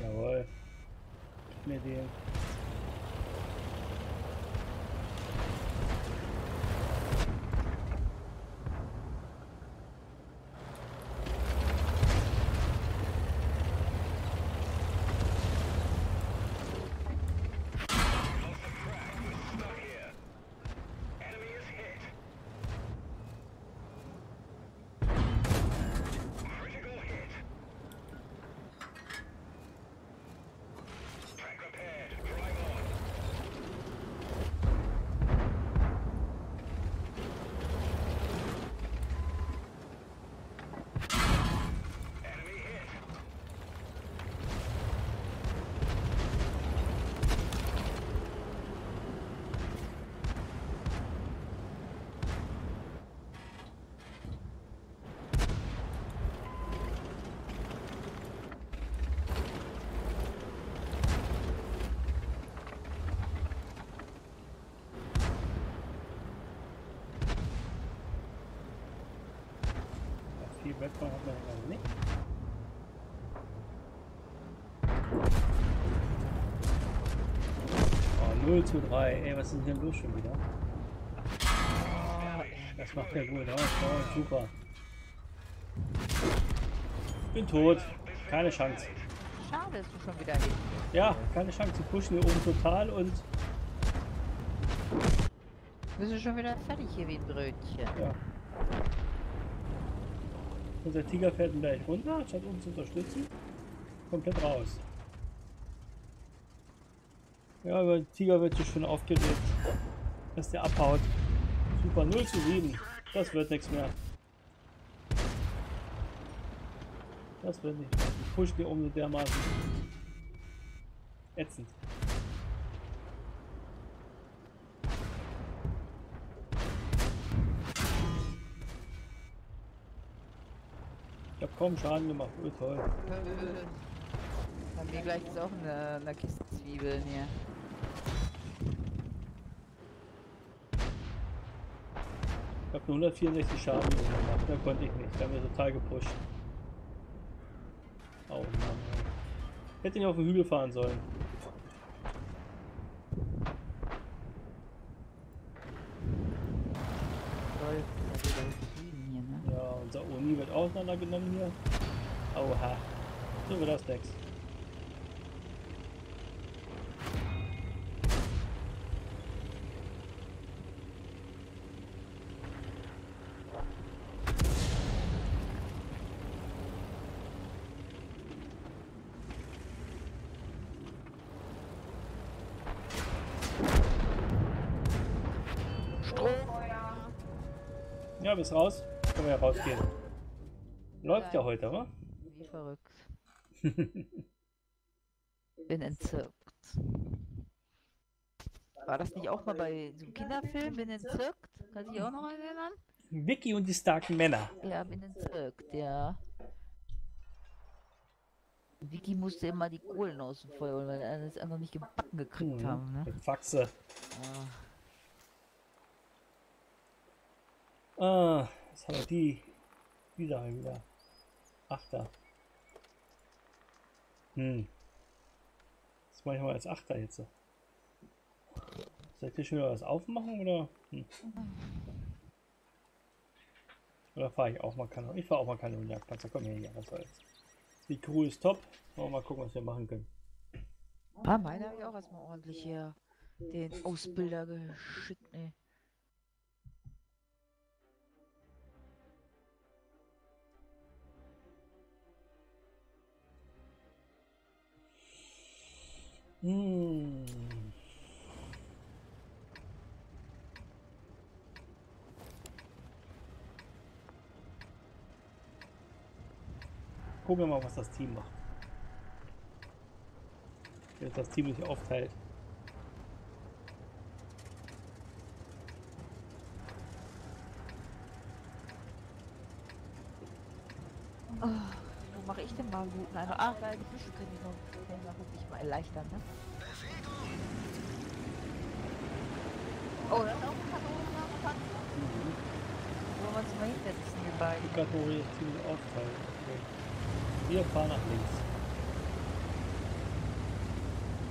Jawohl. Gib mir den. Enemy is hit. Critical hit. Tank repaired. Drive on. Enemy hit. Ja, viel Wettbewerb hat man ja gerade nicht. Oh, 0 zu 3. Ey, was ist denn hier los schon wieder? Das macht ja gut, aus. Oh, super. Bin tot. Keine Chance. Schade, dass du schon wieder hin. Ja, keine Chance. Die pushen hier oben total und Bist du schon wieder fertig hier wie ein Brötchen? ja. Unser Tiger fährt ihn gleich runter, statt uns zu unterstützen. Komplett raus. Ja, aber der Tiger wird sich schon aufgeregt, dass der abhaut. Super, 0 zu 7. Das wird nichts mehr. Das wird nicht mehr. Die pushen hier oben so dermaßen. Ätzend. Ich kaum Schaden gemacht. Oh, toll. Bei mir gleich ist auch eine, eine Kiste Zwiebeln hier. Ich habe nur 164 Schaden gemacht. Da konnte ich nicht. Da haben wir total gepusht. Oh Mann. ey. Hätte ihn auf den Hügel fahren sollen. Toll, da wieder Frieden hier, ne? Ja, unser Uni wird auseinandergenommen hier. Oha. So wird das Dex. Ja, bis raus. Können wir ja rausgehen. Läuft ja heute, wa? Wie verrückt. *laughs* Bin entzückt. War das nicht auch mal bei so einem Kinderfilm? Bin entzückt? Kann sich auch noch erinnern? Vicky und die starken Männer. Ja, bin entzückt, ja. Vicky musste immer die Kohlen aus dem Feuer holen, weil wir das andere nicht gebacken gekriegt haben, ne? Mit Faxe. Ah. Ah, was haben wir die? Die wieder. Achter. Hm. Das mache ich mal als Achter jetzt. Ich dir schon wieder was aufmachen oder? Hm. Oder fahre ich auch mal Kanon? Ich fahre auch mal Kanonenjagdpanzer. Komm her, hier, was soll's. Die Crew ist top. Wollen wir mal gucken, was wir machen können. Ah, meine habe ich auch erstmal ordentlich hier den Ausbilder geschickt, ne? Hm. Gucken wir mal, was das Team macht. Jetzt das Team sich aufteilt. Wo mache ich guten Eindruck? Ach, geil, die Fische können die noch, wirklich mal erleichtern, ne? Oh, das ist auch ein Kanonenpanzer. wir uns mal hinsetzen, wir beiden. Die Kategorie ist ziemlich aufteilen. Okay. Wir fahren nach links.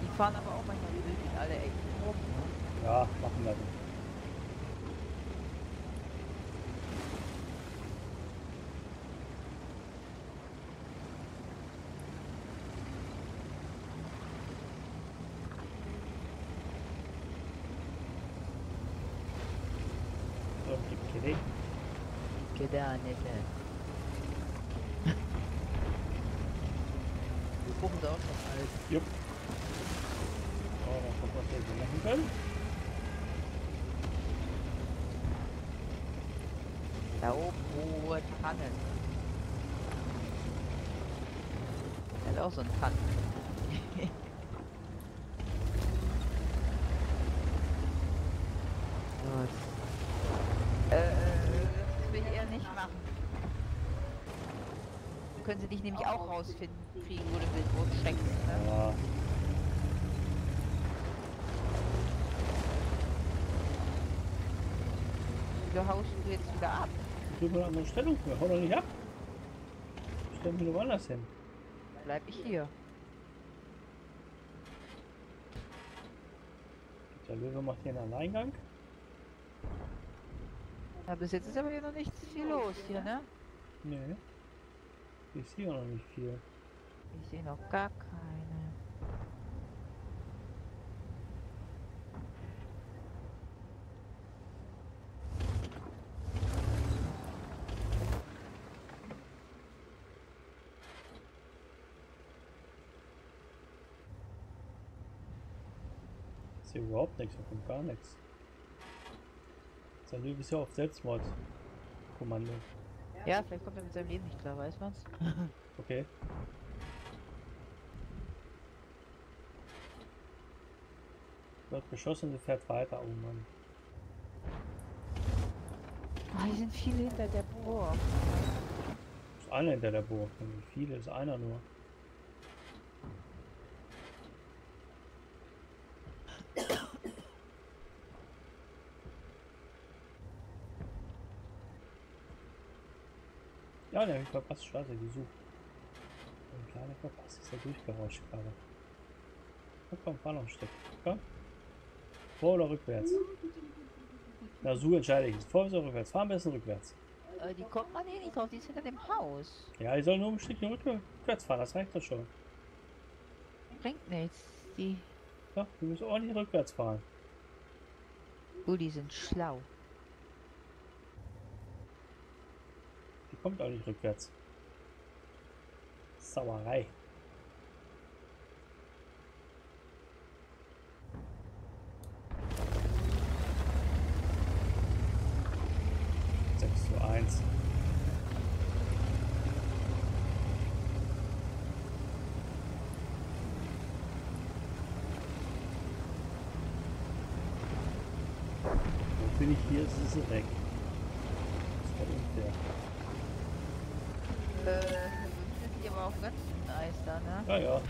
Die fahren aber auch manchmal wild in alle Ecken rum. ne? Ja, machen wir dann. So, gib Kitty. Nicht. ey. Wir gucken da auch schon alt. Jupp. So, dann gucken was wir hier machen können. Da oben hohe Tannen. Der hat auch so einen Tannen. Gut. Äh, äh, das will ich eher nicht machen. Dann können sie dich nämlich auch rausfinden, kriegen, wo du wo du steckst. Ne? Ja, Wieso haust du jetzt wieder ab? ich suche eine andere Stellung für. Hau doch nicht ab. Stell mich woanders hin. Bleib ich hier. Der Löwe macht hier einen Alleingang. Ja, bis jetzt ist aber hier noch nicht viel los hier, ne? Nee. Ich sehe noch nicht viel. Ich sehe noch gar keine. Sehe überhaupt nichts, da kommt gar nichts. Der Löwe ist ja auf Selbstmordkommando. Ja, vielleicht kommt er mit seinem Leben nicht klar, weiß man's? *laughs* Okay. Wird beschossen und fährt weiter. Oh Mann. Ah, hier sind viele hinter der Burg. Ist einer hinter der Burg. Viele? Ist einer nur. Ja, der verpasst Straße gesucht. Ein kleiner Verpass ist ja durchgerauscht gerade. Na komm, fahr noch ein Stück. Komm. Vor oder rückwärts? Na, so entscheide ich. Vor oder rückwärts? Fahren wir rückwärts. Äh, die kommt man hier nicht drauf, die ist hinter dem Haus. Ja, ich soll nur ein Stückchen rück- rückwärts fahren, das reicht doch schon. Bringt nichts. Die, Ja, wir müssen ordentlich rückwärts fahren. oh, die sind schlau. Kommt auch nicht rückwärts. Sauerei. Sechs zu eins. Wo bin ich hier? Ist sie weg. Das ist doch unfair. Äh, sind die aber auch ganz nice da, ne? Ja, ja.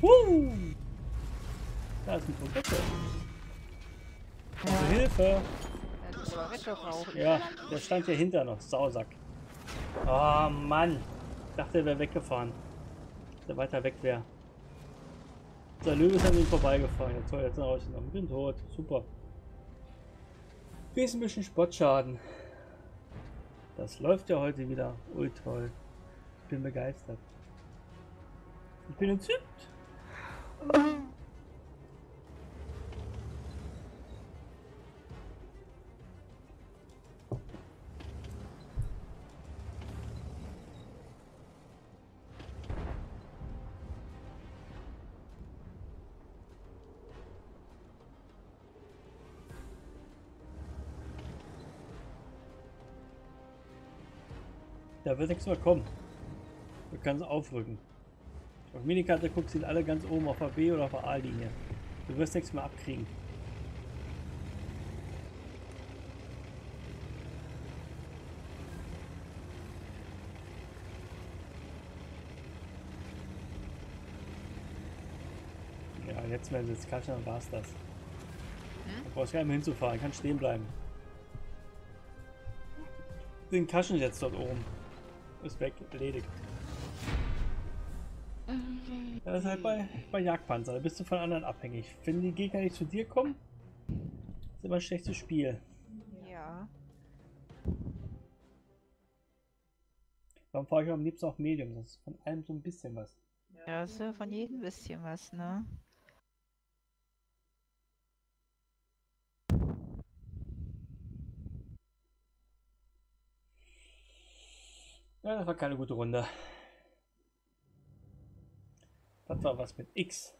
Uh! Da ist ein Toilette. Also Hilfe! Ja, der stand hier hinter noch. Sausack. Oh Mann. Ich dachte, er wäre weggefahren. Dass er weiter weg wäre. Der Löwe ist an ihm vorbeigefahren. Ja, toll, jetzt raus. Ich bin tot. Super. Kriegst ein bisschen Spottschaden. Das läuft ja heute wieder. Ui, toll. Ich bin begeistert. Ich bin entzückt. *laughs* Da wird nichts mehr kommen. Du kannst aufrücken. Auf Minikarte guckst, sind alle ganz oben auf der B- oder auf der A-Linie. Du wirst nichts mehr abkriegen. Ja, jetzt wenn es jetzt kalt, dann war's das. Du brauchst gar nicht mehr hinzufahren, kannst stehen bleiben. den Kaschen jetzt dort oben. Ist weg, erledigt. Das ist halt bei, bei Jagdpanzer, da bist du von anderen abhängig. Wenn die Gegner nicht zu dir kommen, ist immer ein schlechtes Spiel. Ja. Darum fahre ich am liebsten auch Medium, das ist von allem so ein bisschen was. Ja, ist ja von jedem bisschen was, ne? Ja, das war keine gute Runde. Das war was mit X.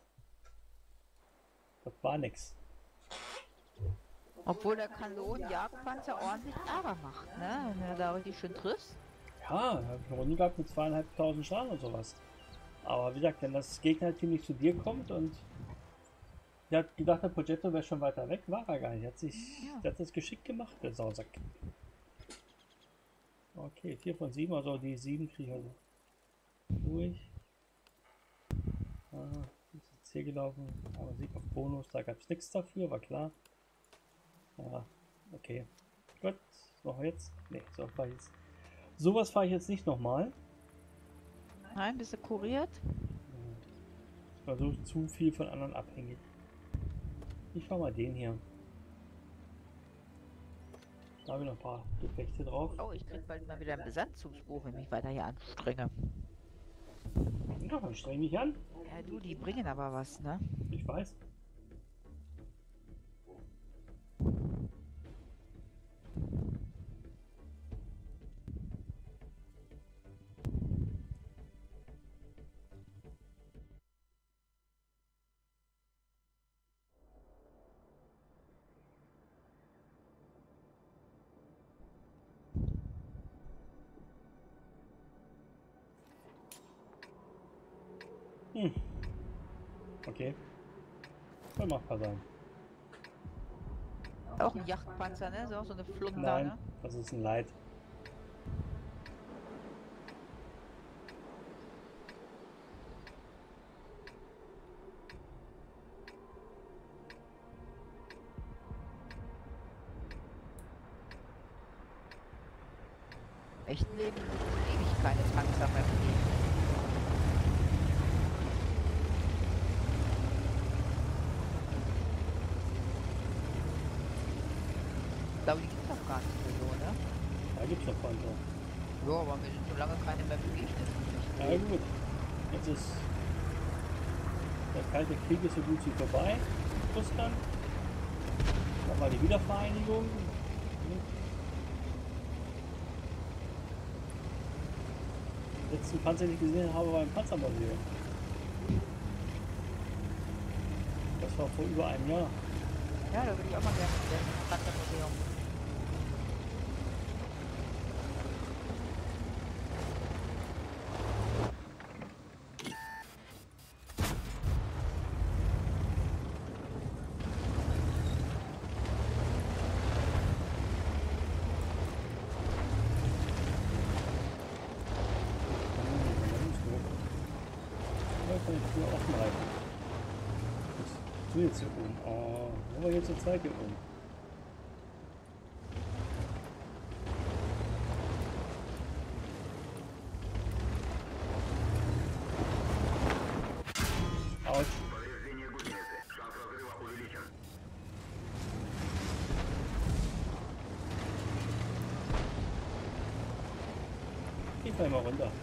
Das war nix. Obwohl der Kanonenjagdpanzer ordentlich Ärger macht, ne? Wenn er da richtig schön triffst. Ja, da habe ich eine Runde gehabt mit zweieinhalbtausend Schaden und sowas. Aber wie gesagt, wenn das Gegnerteam nicht zu dir kommt und der hat gedacht, der Progetto wäre schon weiter weg, war er gar nicht. Er hat sich Ja. hat das geschickt gemacht, der Sausack. Okay, 4 von 7, also die 7 kriege ich also durch. Ah, ist jetzt hier gelaufen, aber Sieg auf Bonus, da gab es nichts dafür, war klar. Ja, okay. Gut, wir jetzt? Ne, so fahre ich jetzt. Sowas fahre ich jetzt nicht nochmal. Nein, bist du kuriert? Ich war so zu viel von anderen abhängig. Ich fahr mal den hier. Da habe ich noch ein paar Gefechte drauf. Oh, ich krieg bald mal wieder ein Besatzungsbuch, wenn ich mich weiter hier anstrenge. Ja, dann streng mich an. Ja, du, die bringen aber was, ne? Ich weiß. Machbar sein. Auch ein Yachtpanzer, ne? So, so eine Flunder, Nein, ne? das ist ein Leid. Echten Leben ewig keine Panzer mehr fliegen. Ich glaube, die gibt es doch gar nicht mehr so, ne? Da gibt's noch Panzer. Ja, aber mir sind so lange keine mehr begegnet. Ja gut. Jetzt ist der Wie vorbei. Russland. Dann war die Wiedervereinigung. Die letzten Panzer, die ich gesehen habe, war im Panzermuseum. Das war vor über einem Jahr. Ja, da würde ich auch mal gerne ins Panzermuseum. Dinge zu zeigen um. Ich fall mal runter.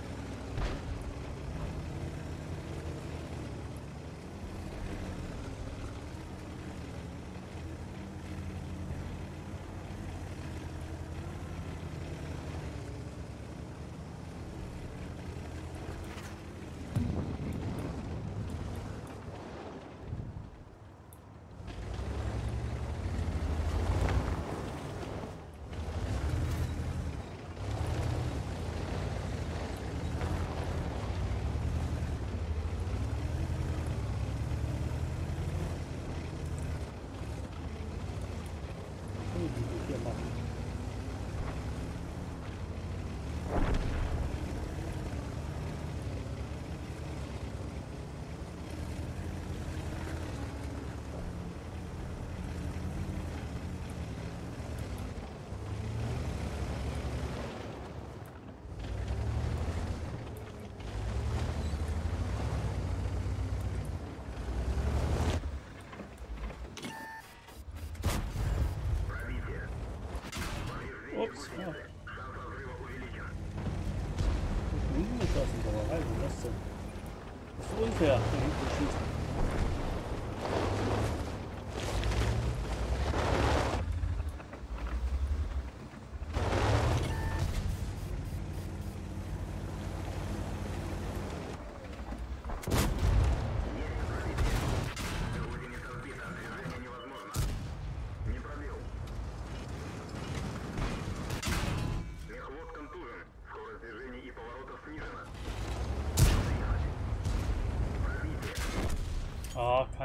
Das ist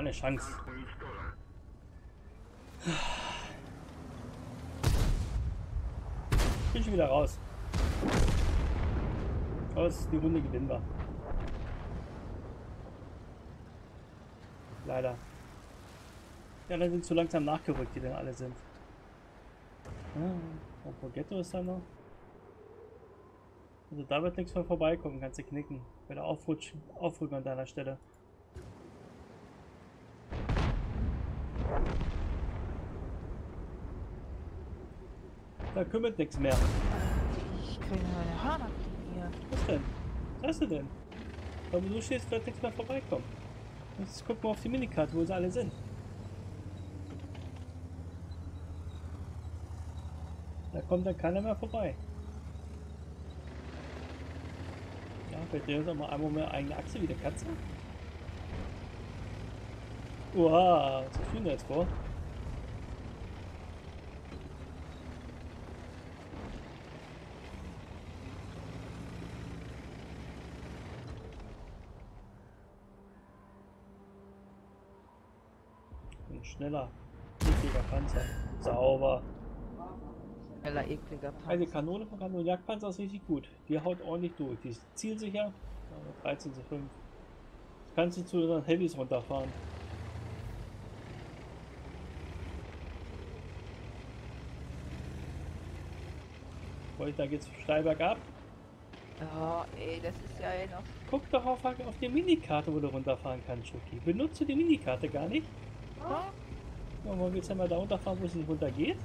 Keine Chance. Ich bin schon wieder raus. Aus, die Runde gewinnbar. Leider. Ja, dann sind zu langsam nachgerückt, die denn alle sind. Ah, ja, und Ghetto ist da noch. Also da wird nichts mehr vorbeikommen, kannst du knicken. Wieder aufrutschen, aufrücken an deiner Stelle. Da kümmert nichts mehr. Ich kriege meine Haare hier. Was denn? Was hast du denn? Aber du stehst, wird nichts mehr vorbeikommen. Jetzt gucken wir auf die Minikarte, wo sie alle sind. Da kommt dann keiner mehr vorbei. Ja, wir drehen uns auch mal einmal mehr eigene Achse wie der Katze. Uah, was tun wir jetzt vor? Ein schneller, ekliger Panzer. Sauber. Schneller, ekliger Panzer. Eine Kanone von Kanonenjagdpanzer ist richtig gut. Die haut ordentlich durch. Die ist zielsicher. Ja, 13 zu 5. Jetzt kannst du zu unseren Heavys runterfahren. Wollte, da geht's steil bergab. Oh, ey, das ist ja eh noch. Guck doch auf, auf die Minikarte, wo du runterfahren kannst, Schuki. Benutzt du die Minikarte gar nicht? Oh, Ja, wollen wir jetzt einmal da runterfahren, wo es nicht runter geht?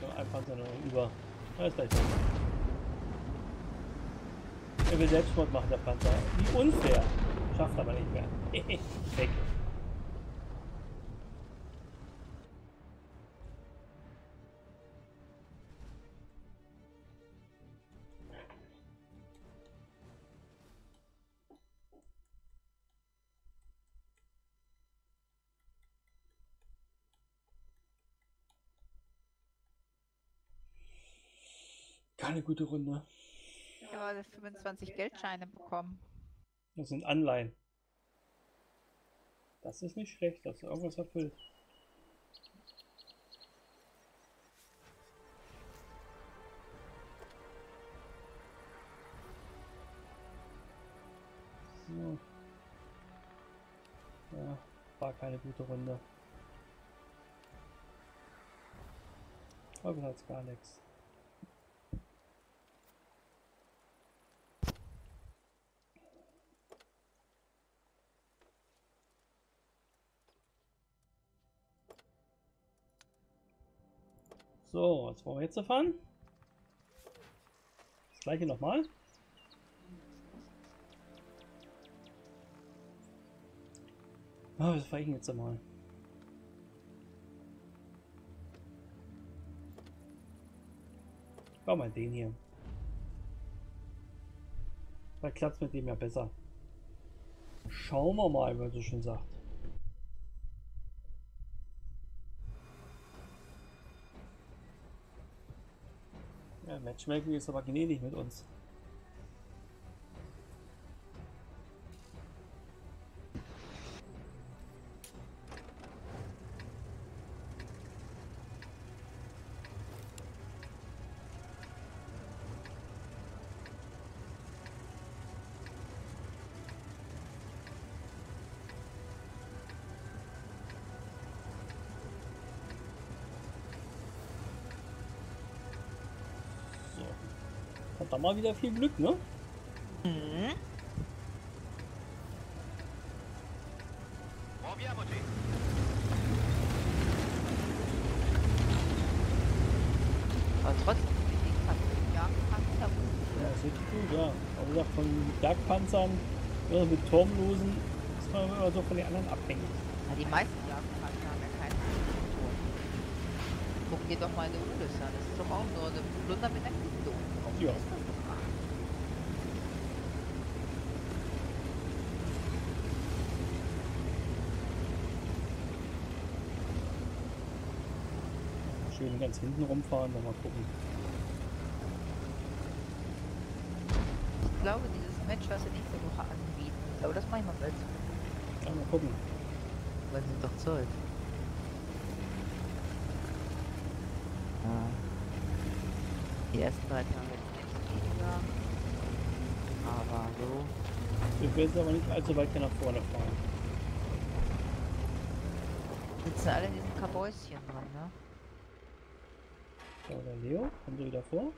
So, ein Panzer noch über. Da ist gleich weg. Er will Selbstmord machen, der Panzer. Wie unfair. Schafft aber nicht mehr. *laughs* weg. Keine gute Runde. ich habe 25 Geldscheine bekommen. Das sind Anleihen. Das ist nicht schlecht, dass du irgendwas erfüllt. So. Ja, war keine gute Runde. Aber jetzt gar nichts. So, was wir jetzt fahren? Das gleiche nochmal. Ah, was fahre ich jetzt einmal? Baue mal den hier. Da klappt mit dem ja besser. Schauen wir mal, wie man so schön sagt. Matchmaking ist aber gnädig mit uns. Mal wieder viel Glück, ne? Mhm. Aber trotzdem Jagdpanzer gut. Ja, das ist richtig gut, ja. Aber gesagt, von Jagdpanzern oder mit Turmlosen ist man immer so von den anderen abhängig. Ja, die meisten Jagdpanzer haben ja keinen Motor. Guck dir doch mal eine Ulys an. Das ist doch auch nur eine Plunder mit unten drauf. Ja. Was ist das doch? Ach, Schön ganz hinten rumfahren, dann mal gucken. Ich glaube, dieses Match, was sie nächste Woche anbieten, ich glaube, das mache ich mal bald. Ja, mal gucken. Weil sie doch Zoll. Ja. Die ersten drei Tage jetzt nicht weniger. Aber so. Wir werden aber nicht allzu weit nach vorne fahren. Sitzen alle in diesem Kabäuschen dran, So, der Leo, kommt er wieder vor?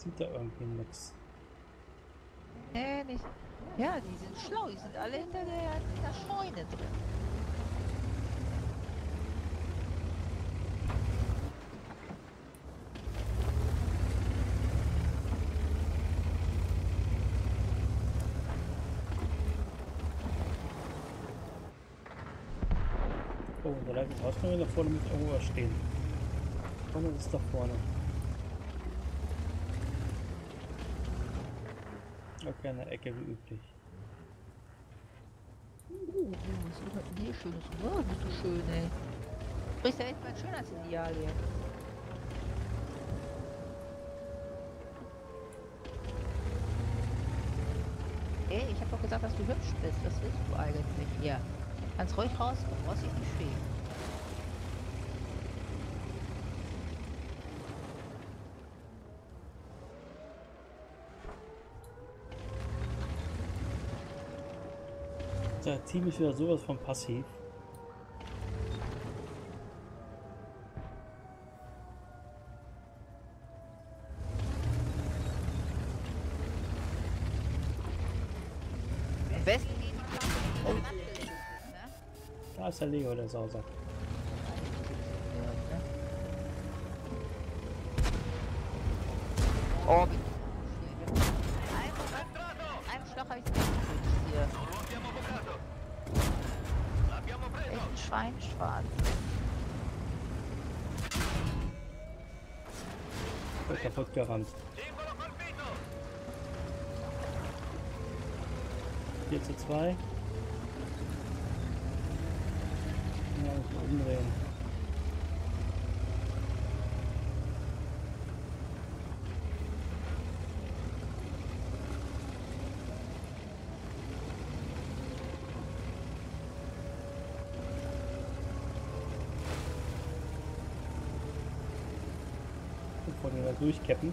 Sieht da irgendwie nichts. Nee, nicht. Ja, die sind schlau, die sind alle hinter der, der Scheune drin. Oh, da lag das Haus noch da vorne mit irgendwo stehen. Vorne ist da vorne. Der Ecke wie üblich. Uh, was ist denn hier schönes? Oh, bist du schön, ey. Sprichst ja echt mein Schönheitsideal hier. Ey, ich hab doch gesagt, dass du hübsch bist. Was willst du eigentlich hier? Kannst ruhig rauskommen, brauchst dich nicht schämen. Da Team ist wieder sowas von passiv. Ne? Da ist der Leo, der Sausack. Oh, durchkeppen.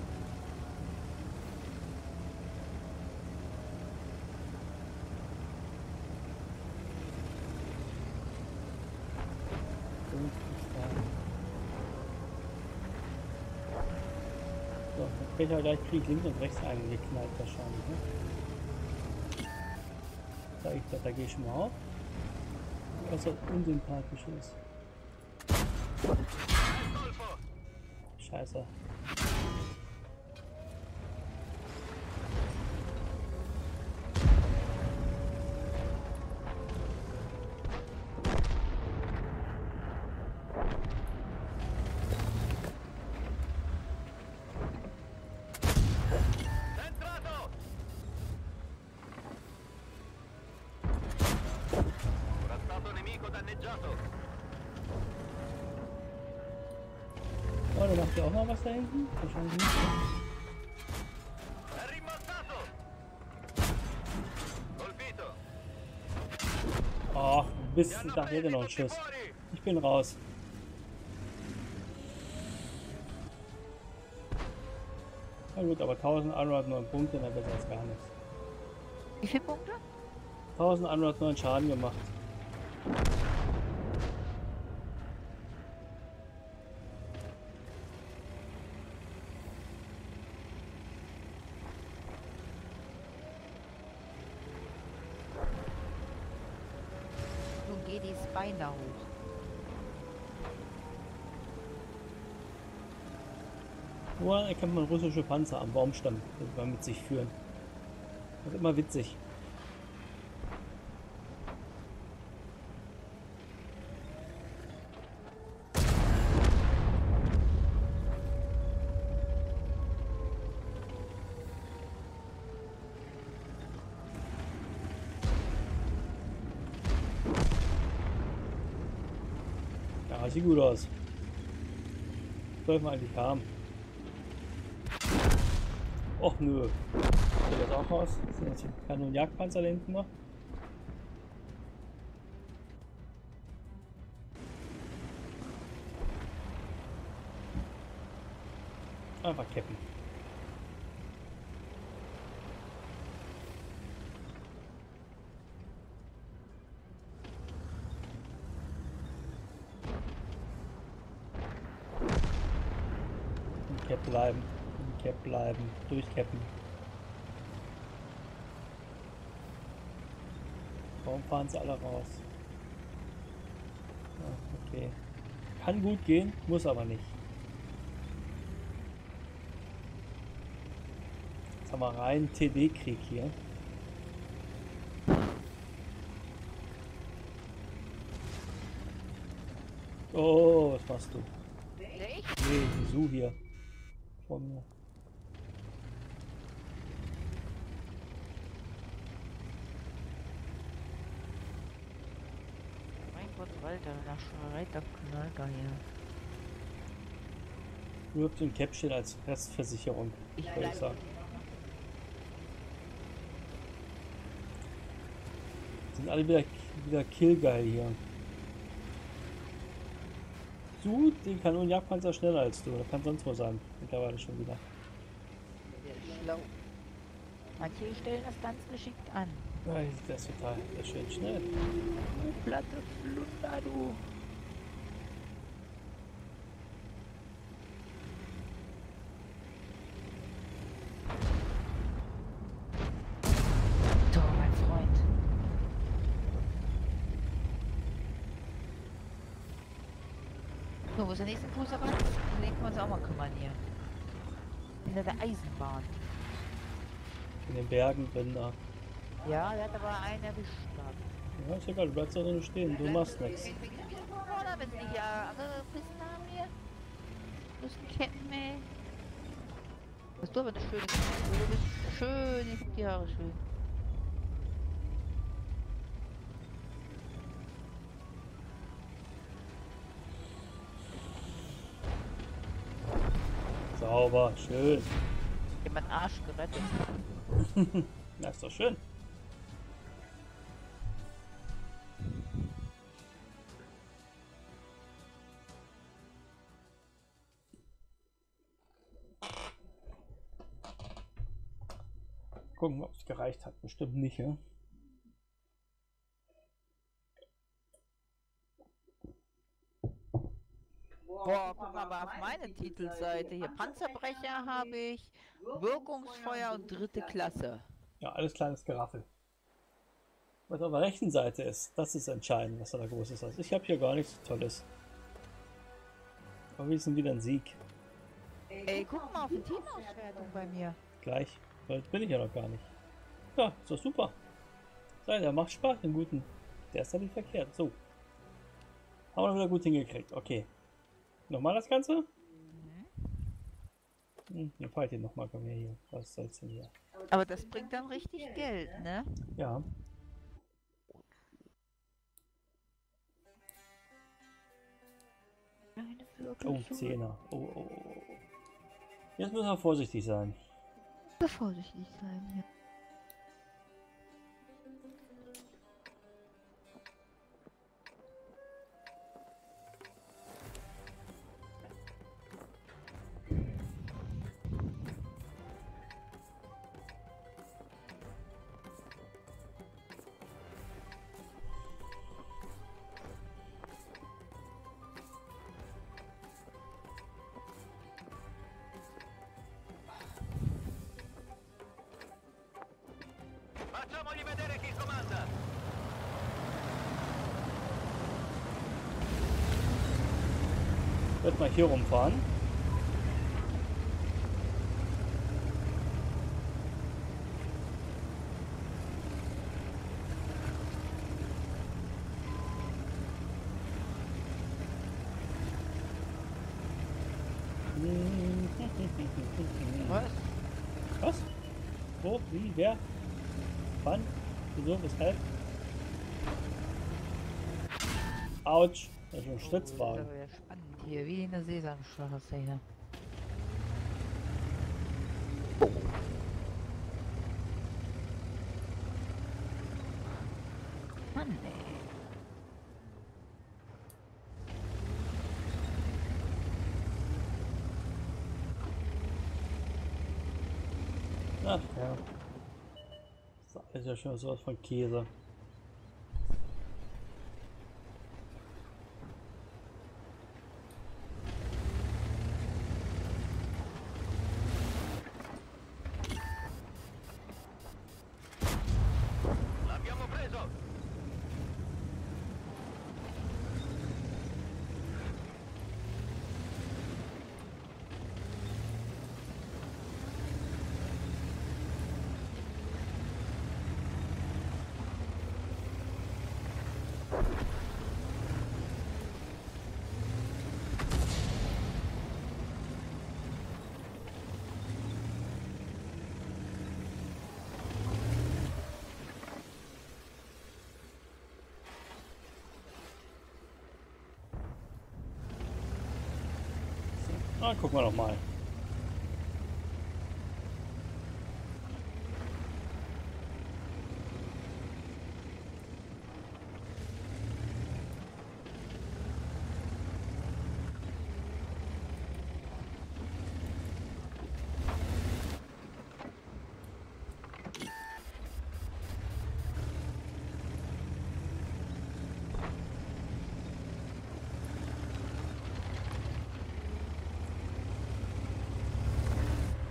So, dann krieg ich ja gleich krieg links und rechts eingeknallt wahrscheinlich. Ne? Sag ich, da, da gehe ich schon mal auf. Was so unsympathisch ist. Scheiße. Oh, du machst ja auch mal was da hinten? Wahrscheinlich nicht. Ach, bis da hätte noch ein Schuss. Ich bin raus. Na gut, aber 1109 Punkte, dann besser als gar nichts. Wie viele Punkte? 1109 Schaden gemacht. Nur erkennt man russische Panzer am Baumstamm, die man mit sich führen. Das ist immer witzig. Ja, sieht gut aus. Soll man eigentlich haben. Och nö. Sieht das auch aus? Sind jetzt keine Jagdpanzer da hinten noch? Einfach cappen. Im Cap bleiben. Im Cap bleiben. Durchcappen. Warum fahren sie alle raus? Ah, okay. Kann gut gehen, muss aber nicht. Jetzt haben wir rein TD-Krieg hier. Oh, was machst du? Nee, die Su hier. Vor mir. Mein Gott, Walter, da schreit der Knallger hier. Nur auf dem Cap steht als Restversicherung, würde ich sagen. Sind alle wieder, wieder killgeil hier. Du, den Kanonenjagdpanzer schneller als du. Das kann sonst wo sein. Mittlerweile schon wieder. Der ist schlau. Manche stellen das ganz geschickt an. Ja, das ist total das ist schön schnell. Du platte Flunder, du. So, mein Freund. So, wo ist der nächste Fußabwand? Den können wir uns auch mal kümmern hier. Hinter der Eisenbahn. In den Bergen drin da. Ja, der hat aber einen erwischt. gehabt. Ja, ist egal, du bleibst da drin stehen. Du machst nichts. Oder wenn sie andere Pisten haben hier. Das ist Ketten, ey. Hast du aber eine schöne Du bist schön, ich die Haare schön. Sauber, schön. Ich hab meinen Arsch gerettet. *laughs* Das ist doch schön. Gereicht hat. Bestimmt nicht, ja? Boah, guck mal aber auf meine Titelseite. Hier Panzerbrecher habe ich, Wirkungsfeuer und dritte Klasse. Ja, alles kleines Geraffel. Was auf der rechten Seite ist, das ist entscheidend, was da Großes ist. Ich habe hier gar nichts Tolles. Aber wir sind wieder ein Sieg. Ey, guck mal auf die Teamauswertung bei mir. Gleich. Jetzt bin ich ja noch gar nicht. Ja, ist doch super. Sei, der macht Spaß, den guten. Der ist ja nicht verkehrt. So. Haben wir wieder gut hingekriegt. Okay. Nochmal das Ganze? Hm, dann fahre ich den nochmal. Komm her hier. Was soll's denn hier? Aber das bringt dann richtig Geld, ne? Ja. Oh, Zehner. Oh, oh, oh. Jetzt müssen wir vorsichtig sein. Vorsichtig sein hier. Hier rumfahren. Was? Was? Wo? Wie? Wer? Wann? Wieso? Weshalb? Autsch. Das ist ein Schlitzwagen. Hier, wie in der Sesamstraße hier. Ach ja. Das ist ja schon sowas von Käse. Gucken wir doch mal.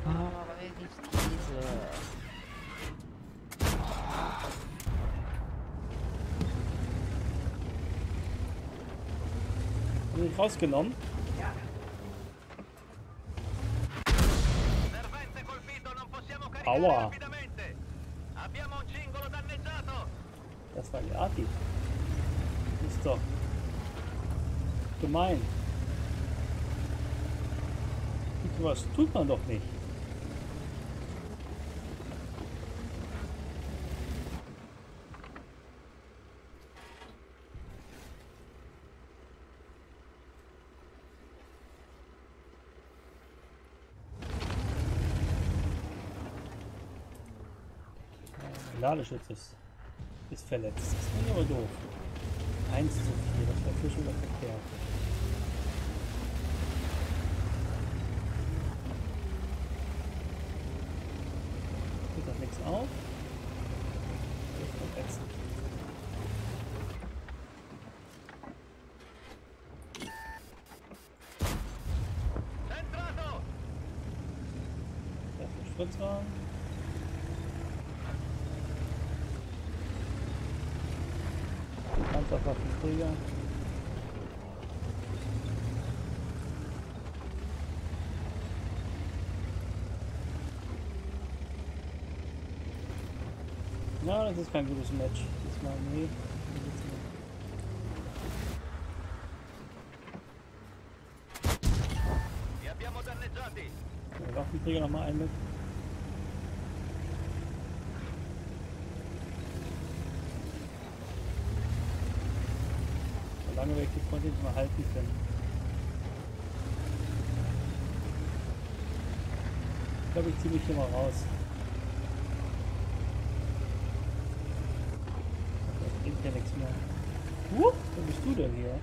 Ah, aber wer gibt's diese? Haben Sie rausgenommen? Aua. Das war die Arti. Ist doch gemein. Was tut man doch nicht. Ladeschutz ist, ist verletzt. Das ist aber doof. Eins zu viel, das wäre Fisch oder verkehrt. Geht doch nichts auf. Das ist doch ätzend. Panzerwaffenträger. Na, das ist kein gutes Match. Diesmal, nee. danneggiati! Der Waffenträger nochmal ein mit. Wir Front nicht mal halten können. Ich glaube, ich ziehe mich hier mal raus. Das bringt ja nichts mehr. Huh, wo bist du denn hier?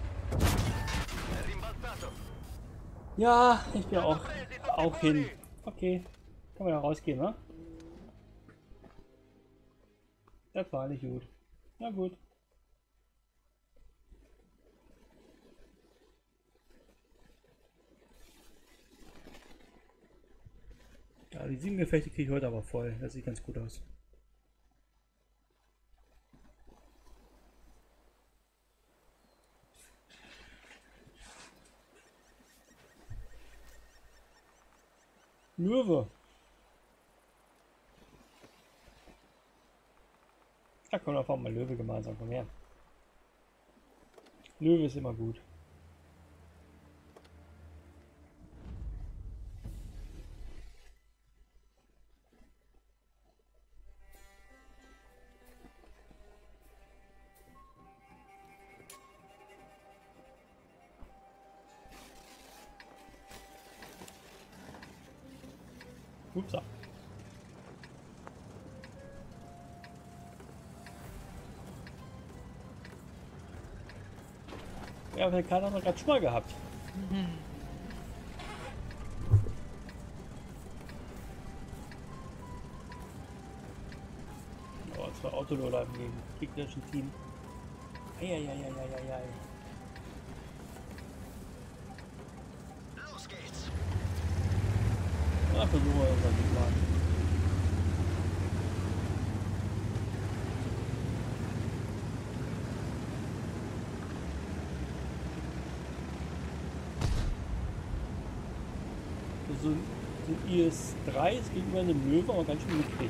Ja, ich bin auch, auch hin. Okay, kann man ja rausgehen, ne? Das war nicht gut. Na gut. sieben Gefechte kriege ich heute aber voll. Das sieht ganz gut aus. Löwe. Da können wir einfach mal Löwe gemeinsam, komm her. Löwe ist immer gut. Keiner haben wir gerade schon mal gehabt. Oh, zwei Autoloader im gegnerischen Team. Eieieiei. Los geht's. Na, versuchen wir das mal. PS3 ist gegenüber einem Löwe aber ganz schön mickrig.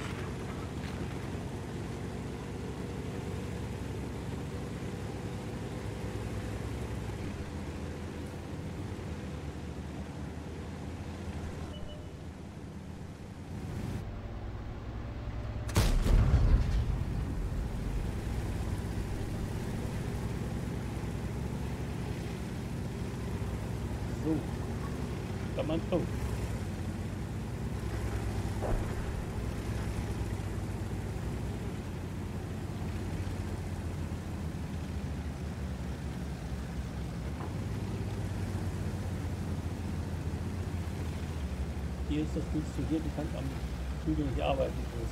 Bild zu hier, du kannst am Flügel nicht arbeiten. groß.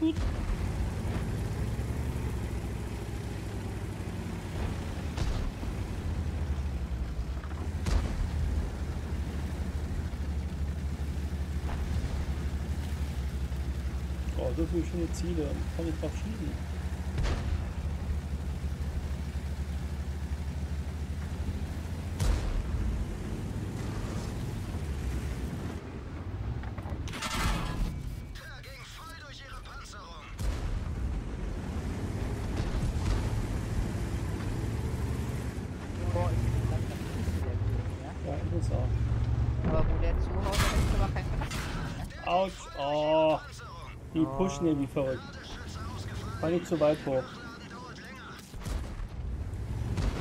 Gut. Oh, so viele schöne Ziele. Kann ich drauf schießen? Er pushen hier wie verrückt. Fahr nicht zu weit hoch.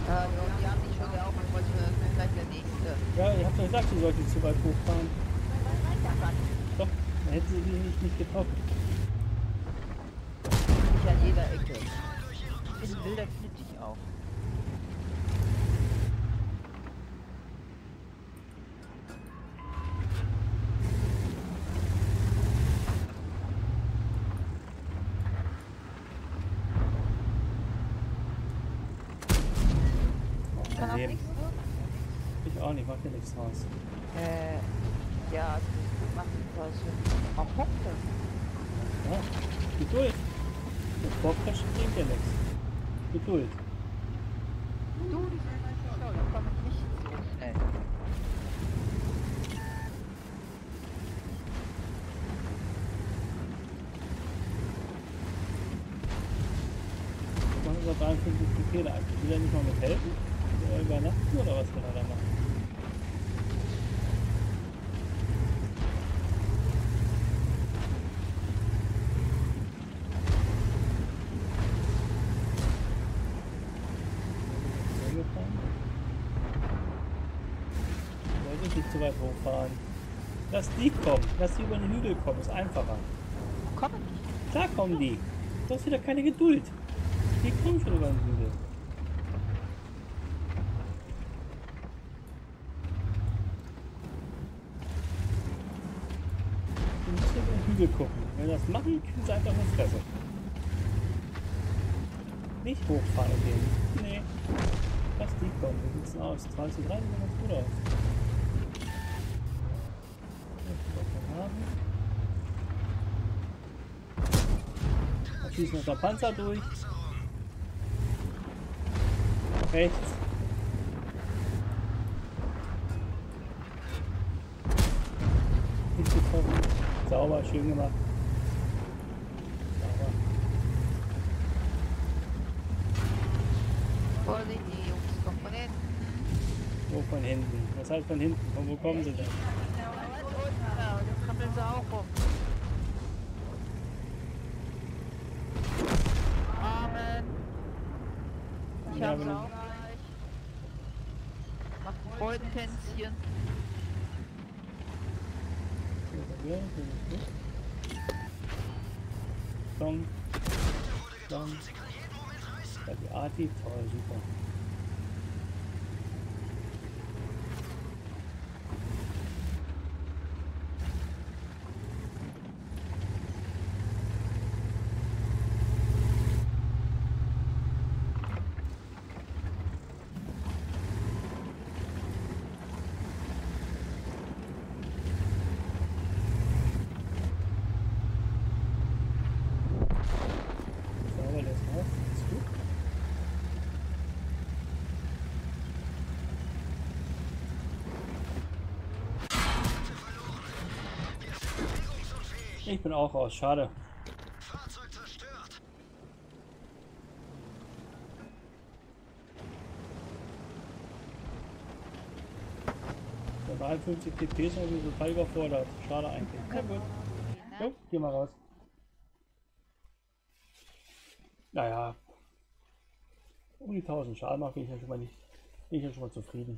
Ja, die haben sich schon auch und wollte gleich der nächste. Ja, ich hab doch gesagt, sie sollte zu weit hochfahren. Doch, dann hätten sie die nicht, nicht getroffen. Nicht an jeder Ecke. In Bilder finde ich auch. Kann auch draus. Äh, ja, das macht was. Auch Punkte. Ja, Geduld. Das Vorpreschen bringt ja nichts. Geduld. Du, die sind schau, die kommen nicht so schnell. Was machen wir 53 Fehler eigentlich? Will er nicht mal mithelfen? Will er übernachten oder was will er da machen? Vorgefahren? Sollte ich nicht hochfahren. Lass die kommen. Lass die über den Hügel kommen. Ist einfacher. Kommen nicht. Klar kommen die. Du hast wieder keine Geduld. Die kommen schon über den Hügel. Du musst über den Hügel gucken. Wenn wir das machen, kriegen sie einfach eine Fresse. Nicht hochfahren gehen. Nee. Lass die kommen. Wie sieht's denn aus? 20, 30 sieht ganz gut aus. Schießen unser Panzer durch. Rechts. Nicht getroffen. Sauber, schön gemacht. Sauber. Vorsicht, die Jungs kommen von hinten. Wo von hinten? Was heißt von hinten? Von wo kommen sie denn? Ja, und jetzt krabbeln sie auch rum. Amen. Ich Ja, hab's wenn du- auch gleich. Mach Ja, Dong. Dong. Ja, die Arti, toll, super. Sauber, der ist raus. Ist gut. Ich bin auch raus, schade. Fahrzeug zerstört. Der 53 TP ist irgendwie total überfordert. Schade eigentlich. Na gut. Jo, geh mal raus. Naja. Um die 1000 Schaden macht, bin ich ja schon mal nicht. Bin ich ja schon mal zufrieden.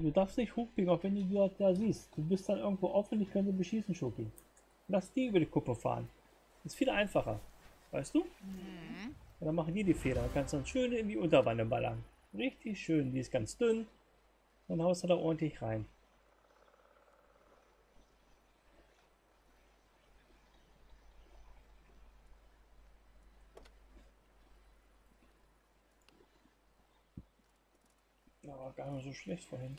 Du darfst nicht hochbiegen, auch wenn du die dort da siehst. Du bist dann irgendwo offen, ich könnte beschießen, Schoki. Lass die über die Kuppe fahren. Ist viel einfacher. Weißt du? Und dann machen die die Fehler. Dann kannst du dann schön in die Unterwanne ballern. Richtig schön. Die ist ganz dünn. Dann haust du da ordentlich rein. Ja, war gar nicht so schlecht vorhin.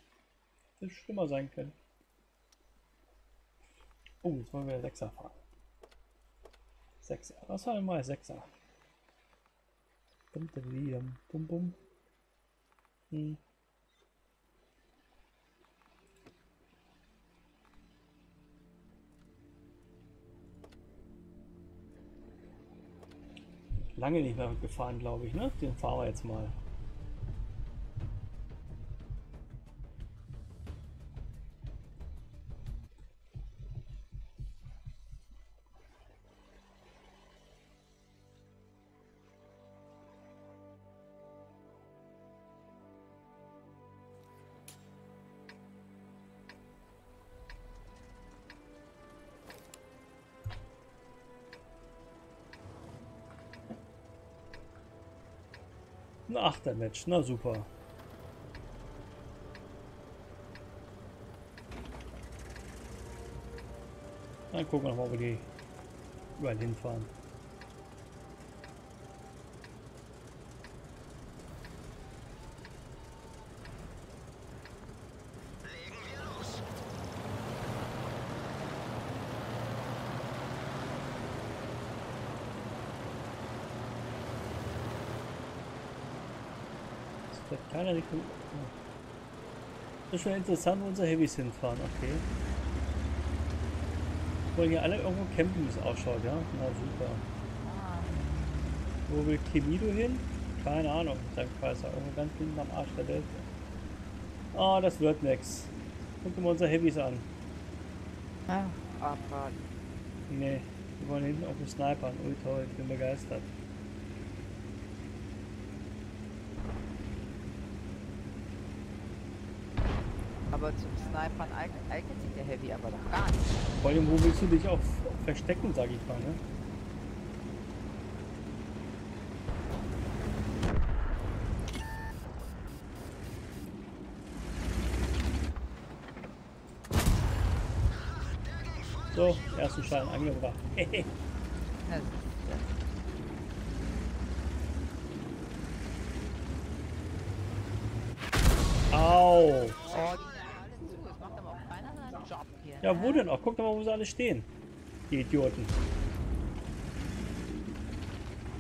Hätte schlimmer sein können. Oh, jetzt wollen wir Sechser fahren. Sechser. Was haben wir mal Sechser? Bum, bum, bum, bum. Hm. Lange nicht mehr gefahren, glaube ich, ne? Den fahren wir jetzt mal. Ein Achter-Match, na super. Dann gucken wir mal, wo die überall hinfahren. Das fährt keiner Richtung. Das ist schon interessant, wo unsere Heavys hinfahren, okay. Wollen hier alle irgendwo campen, wie es ausschaut, ja? Na super. Wo will Kemido hin? Keine Ahnung. Sein Kaiser irgendwo ganz hinten am Arsch der Welt. Ah, das wird nix. Gucken wir unsere Heavys an. ah, abwarten. Nee, wir wollen hinten auf den Snipern. Ui toll, ich bin begeistert. Aber zum Snipern eig- eignet sich der Heavy aber doch gar nicht. Vor allem, wo willst du dich auch verstecken, sag ich mal, ne? So, ersten Schaden angebracht. *laughs* Das ist, das Au! Oh, die sind alle zu. Es macht aber auch keiner seinen Job hier. Wo denn auch? Guck doch mal, wo sie alle stehen. Die Idioten.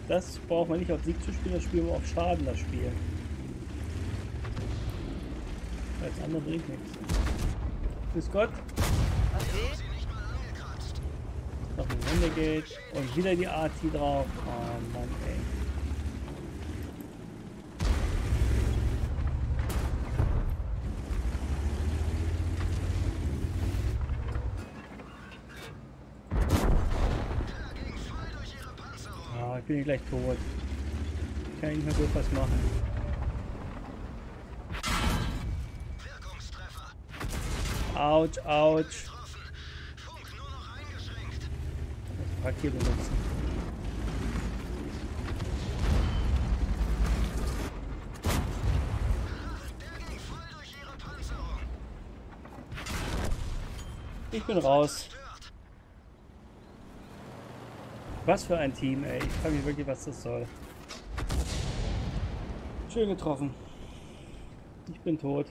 Das braucht man nicht auf Sieg zu spielen, das spielen wir auf Schaden, das Spiel. Als andere bringt nichts. Grüß Gott. Noch ein Renegade und wieder die AT drauf. Oh Mann, ey. Er ging voll durch ihre Panzerung. Ich gleich tot. Ich kann nicht mehr gut was machen. Autsch, nur eingeschränkt. Das Pack hier benutzen. Ich bin raus. Was für ein Team, ey. Ich frage mich wirklich, was das soll. Schön getroffen. Ich bin tot.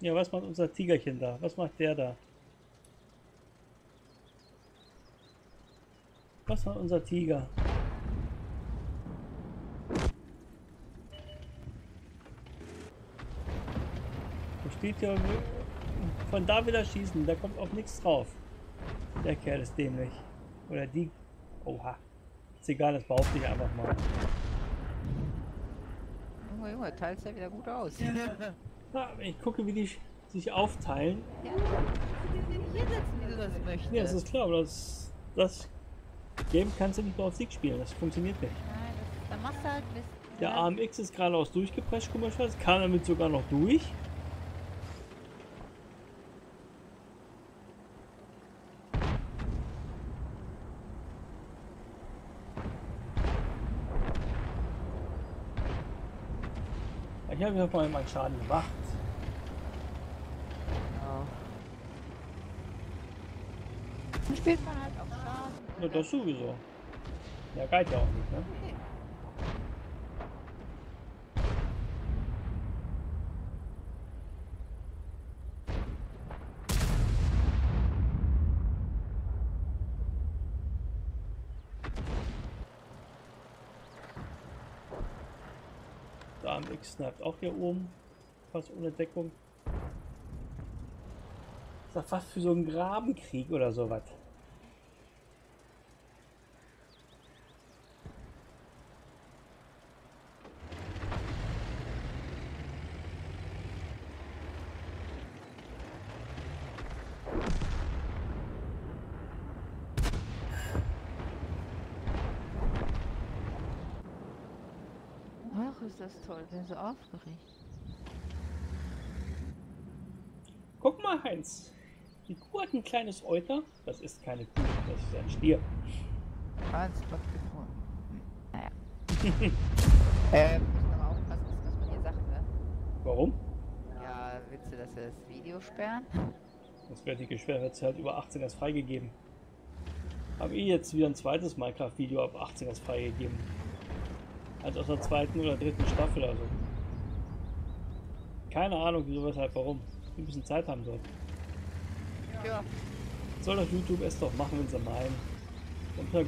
Ja, was macht unser Tigerchen da? Was macht der da? Was macht unser Tiger? Da steht ja von da wieder schießen, da kommt auch nichts drauf. Der Kerl ist dämlich. Oder die. Oha. Ist egal, das behaupte ich einfach mal. Junge, Junge, teilst ja wieder gut aus. Ja. *laughs* Ich gucke, wie die sich aufteilen. ja. Hier sitzen, wie du das möchtest. Ja, das ist klar, aber das, das Game kannst du nicht nur auf Sieg spielen. Das funktioniert nicht. Nein, das, dann machst du halt Mist. Der. AMX ist geradeaus durchgeprescht, guck mal, Schatz. Kam damit sogar noch durch. Ich habe ja mal meinen Schaden gemacht. Ja. Dann spielt man halt auf Schaden. Ja, das sowieso. Ja, geht ja auch nicht, ne? Okay. Der AMX sniped auch hier oben. Fast ohne Deckung. Ist doch fast für so einen Grabenkrieg oder sowas. Ach, ist das toll, bin so aufgeregt. Guck mal, Heinz. Die Kuh hat ein kleines Euter. Das ist keine Kuh, das ist ein Stier. Ganz was gefunden. Naja. ähm, müssen aber aufpassen, dass man hier Sachen, ne? Warum? Ja, willst du, dass wir das Video sperren? Das wird die Geschwindigkeit über 18 erst freigegeben. Habe ich jetzt wieder ein zweites Minecraft-Video ab 18 erst freigegeben. Also aus der zweiten oder dritten Staffel oder so. Keine Ahnung, wieso, weshalb, warum. Die müssen Zeit haben dort. Ja. Soll doch YouTube es doch machen, wenn sie meinen. Und mal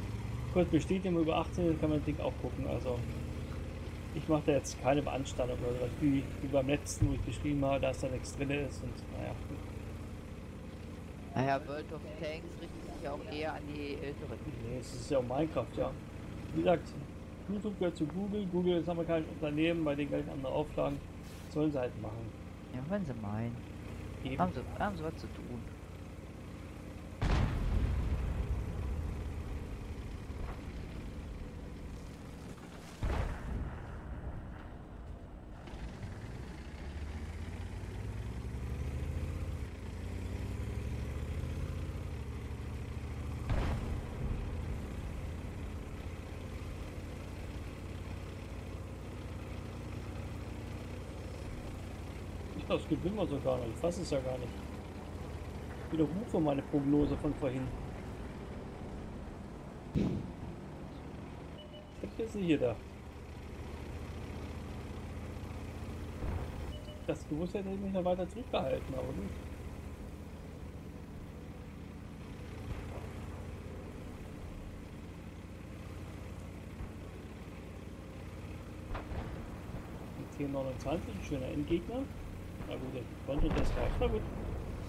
kurz bestätigen, über 18 dann kann man das Ding auch gucken. Also ich mache da jetzt keine Beanstandung oder sowas, wie, wie beim letzten, wo ich geschrieben habe, dass da nichts drin ist. Und naja. Naja, World of Tanks richtet sich ja auch eher an die Älteren. Nee, es ist ja auch Minecraft, ja. Wie gesagt, YouTube gehört zu Google. Google ist amerikanisches Unternehmen, bei den gleichen andere Auflagen. Sollen sie halt machen. Ja, wenn sie meinen. Eben. Haben sie, haben sie was zu tun. Das gewinnen wir sogar nicht. Ich fasse es ja gar nicht. Ich widerrufe meine Prognose von vorhin. Hätte ich jetzt nicht gedacht. Das gewusst hätte ich mich noch weiter zurückgehalten, aber gut. Die T29, ein schöner Endgegner. Na gut, der Konto das raus. Na gut.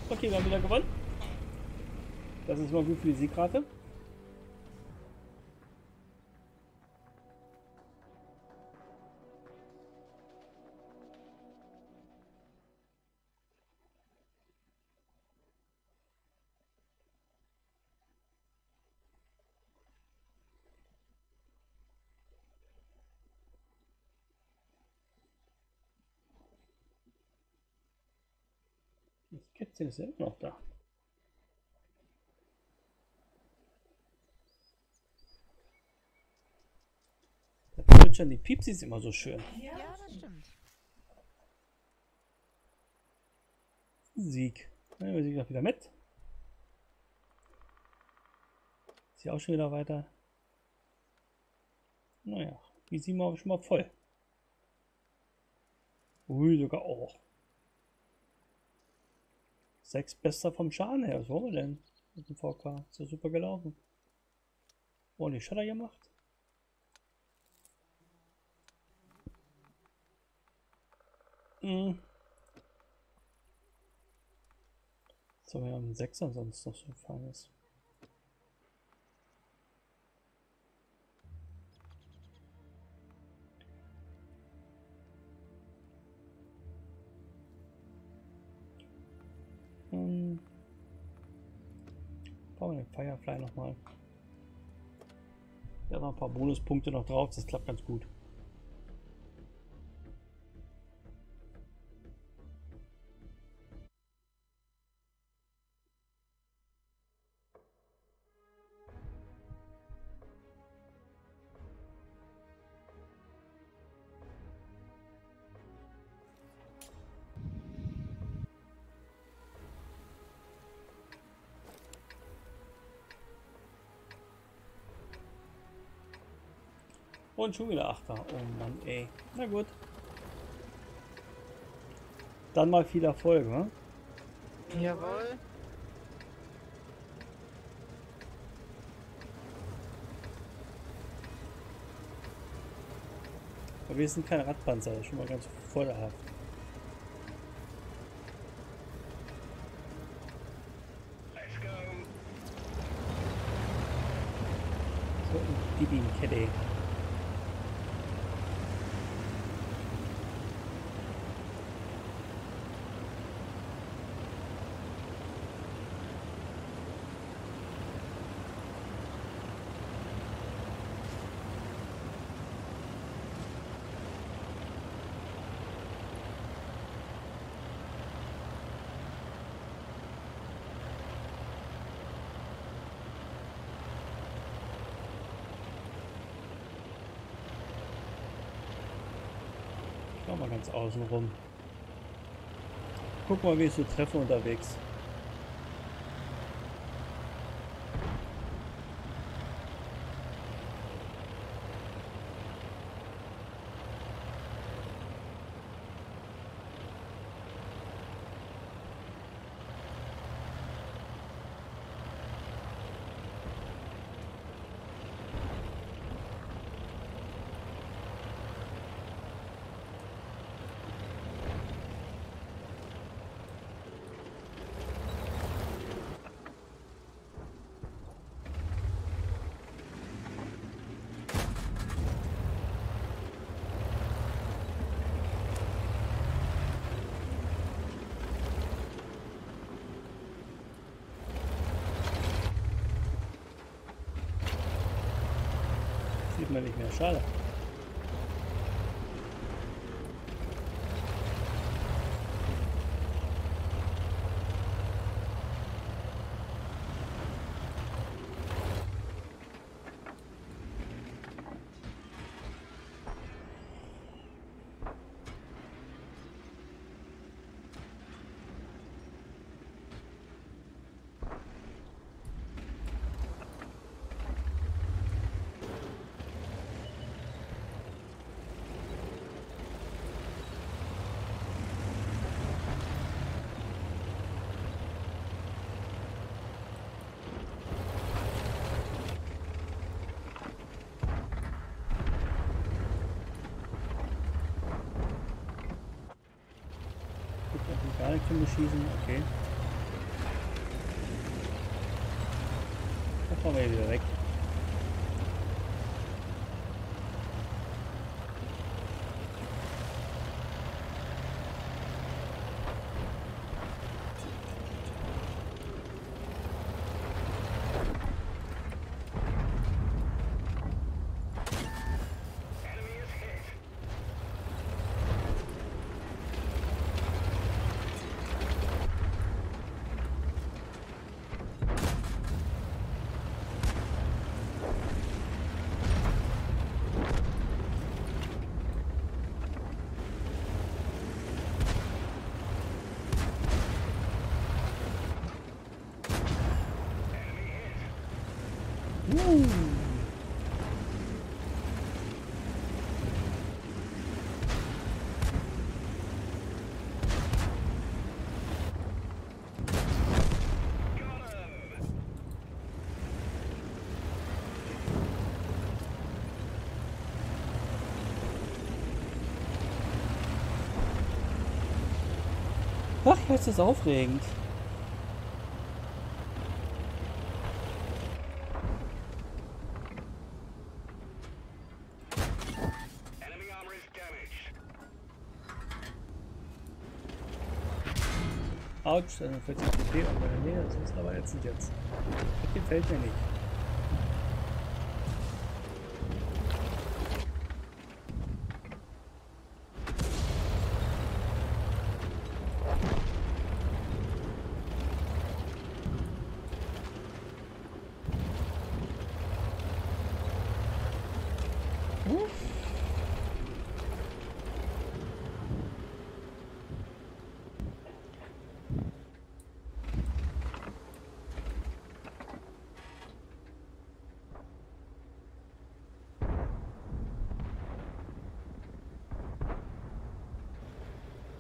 Okay, wir haben wieder gewonnen. Das ist mal gut für die Siegrate. Kätzchen ist ja immer noch da. Da zwitschern die Piepsis immer so schön. Ja, das stimmt. Sieg. Dann nehmen wir sie gleich wieder mit. Ist sie auch schon wieder weiter. Naja, die sind wir schon mal voll. Ui, sogar auch. Sechs bester vom Schaden her. Was wollen wir denn mit dem VK? Ist ja super gelaufen. Ordentlich Shutter gemacht. Mhm. So, wir haben einen Sechser sonst noch so fahren ist. Bauen wir den Firefly nochmal. Hat noch ein paar Bonuspunkte noch drauf, das klappt ganz gut. Und schon wieder Achter. Oh Mann, ey. Na gut. Dann mal viel Erfolg, ne? Jawohl. Aber wir sind kein Radpanzer, das ist schon mal ganz vorderhaft. Let's go. So, gib ihm Kette. Schau mal ganz außen rum. Guck mal, wie ich so treffe unterwegs. Sekunde schießen. Okay. Da fahren wir wieder weg. Uh. Jetzt ist aufregend. Autsch, 41 PP und meine Nähe, das ist aber ätzend jetzt. Das gefällt mir nicht.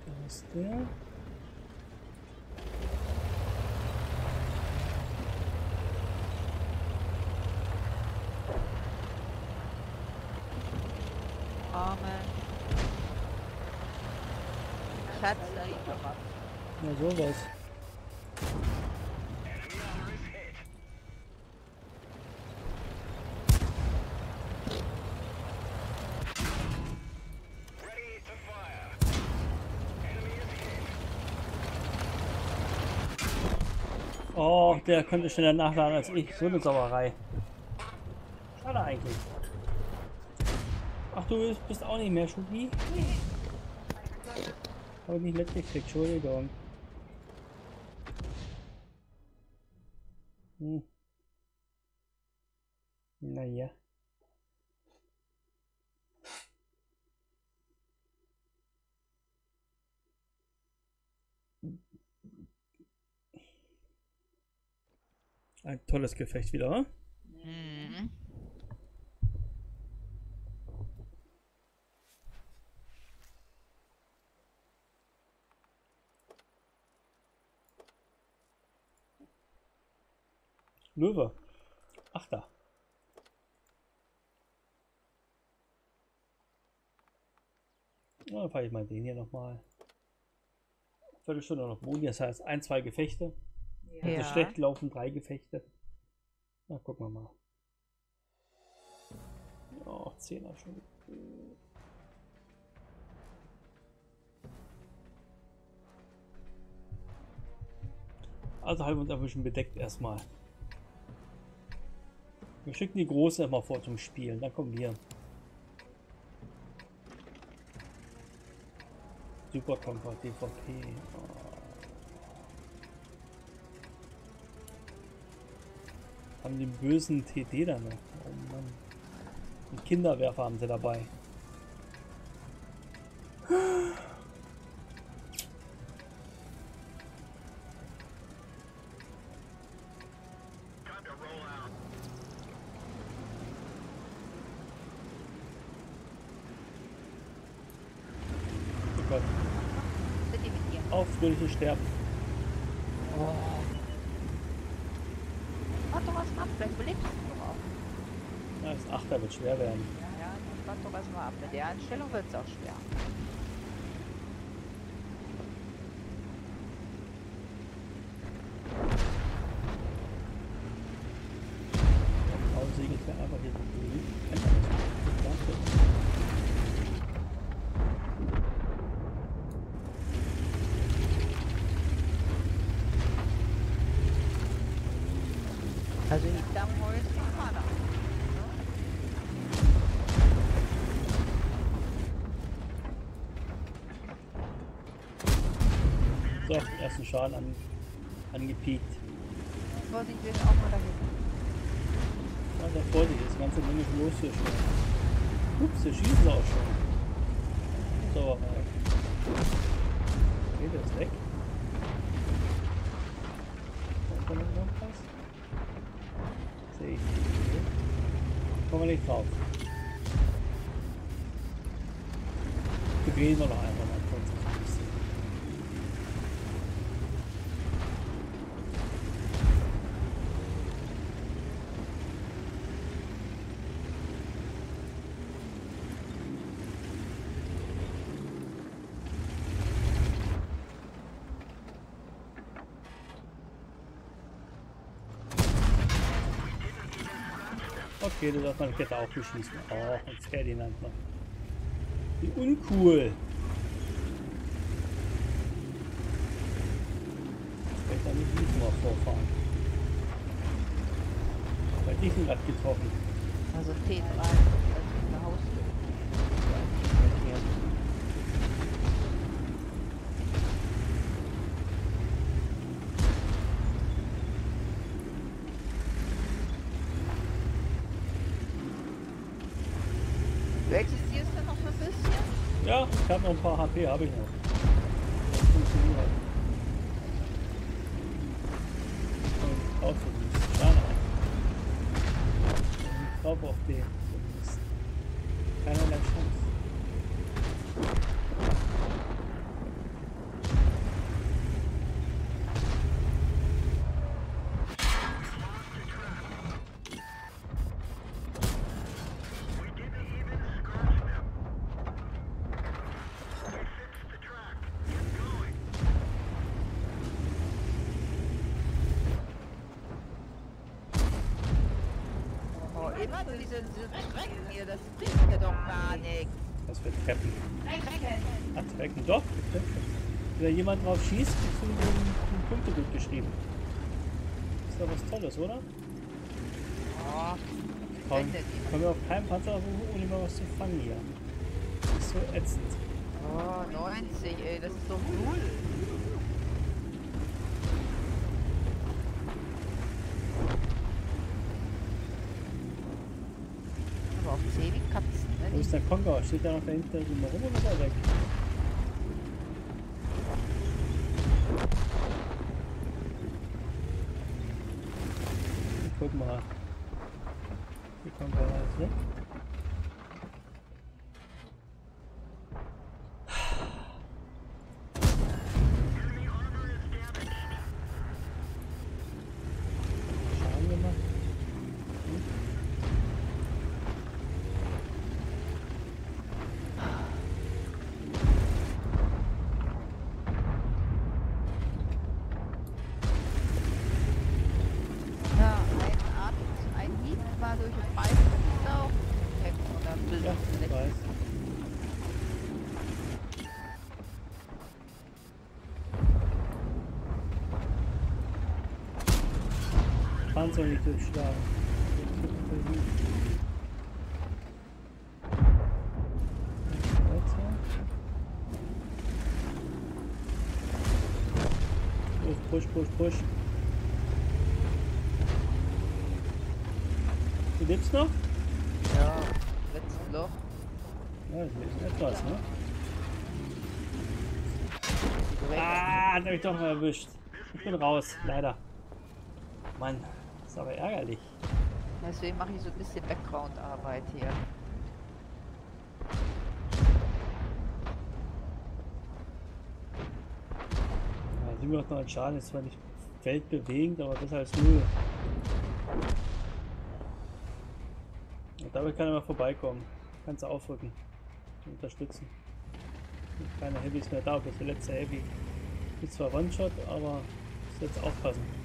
Da ist der. Amen. Schatz, da liegt doch was. Ja, sowas. Enemy armor is hit. Ready to fire. Enemy is hit. Oh, der könnte schneller nachladen als ich. So eine Sauerei. Schade eigentlich. Ach, du bist- auch nicht mehr Schubi? Habe ich nicht mitgekriegt, Entschuldigung. Hm. Naja. Ein tolles Gefecht wieder, oder? Mhm. Löwe. Ach da. Dann fahre ich mal den hier nochmal. Viertelstunde noch Moni, das heißt ein, zwei Gefechte. Ja. schlecht laufen, drei Gefechte. Na, gucken wir mal. Oh, 10er schon. Also halten wir uns einfach schon bedeckt erstmal. Wir schicken die Große erstmal vor zum Spielen, dann kommen wir. Superkomfort DVP. Oh. Haben den bösen TD da noch. Oh Mann. Einen Kinderwerfer haben sie dabei. Oh? Auf fröhliche Sterben. Warte doch erst mal ab, vielleicht überlebst du doch auch. Ja, das Achter wird schwer werden. Ja, ja, dann warte doch erst mal ab. Mit der Einstellung wird es auch schwer. Also hinterm Holz ist keiner. Ersten Schaden an, angepiekt. Vorsicht, wir auch mal dahin. Ja, sehr vorsichtig, das ganze Ding ist los hier schon. Ups, hier schießen sie auch schon. So. Okay, der ist weg. Kommt da noch was? Sehe ich nicht. Nee. Kommen wir nicht drauf. Wir noch einfach mal kurz ein bisschen. Du darfst meine Kette auch beschießen. Oh, und Ferdinand noch. Wie uncool. Ich werde da nicht nicht mal vorfahren. Bei dich gerade getroffen. Also T3, das ist eine Haustür. Du existierst ja noch ein bisschen? Ja, ich habe noch ein paar HP, habe ich noch. Das funktioniert. Und drauf so Mist. Ja, nein. Und drauf auf den. So Mist. Keinerlei Chance. Oh, hier, das bringt ja doch gar nichts. Was für Treppen. Recken. Treppen. Doch. Wenn jemand drauf schießt, kriegst du den, Punkte gut geschrieben. Ist doch was Tolles, oder? Oh, Komm, denn kommen wir auf keinen Panzer hoch, ohne mal was zu fangen hier. Das ist so ätzend. oh, 90, ey, das ist doch null. Aber auf 10 wie Katzen, Wo ne? ist der Kongo? Steht der noch dahinter rum oder ist er weg? Ich guck mal. Wie kommt er jetzt weg? Schaden gemacht. Ja, ein Atem, ein Hieb war durch den Ball ist auch kämpfen oder Ja, ich bilden. weiß. Weiter. Los, push, push, push. Du lebst noch? Ja, letztes Loch. Ja, das ist etwas, ne? Ah, hat mich doch mal erwischt. Ich bin raus, leider. Mann, ärgerlich. Deswegen mache ich so ein bisschen Background-Arbeit hier. Ja, 709 Schaden ist zwar nicht weltbewegend, aber besser als null. Und damit kann er mal vorbeikommen. Kannst du aufrücken. Unterstützen. Keine Heavys mehr da, bis der letzte Heavy. Ist zwar One-Shot, aber muss jetzt aufpassen.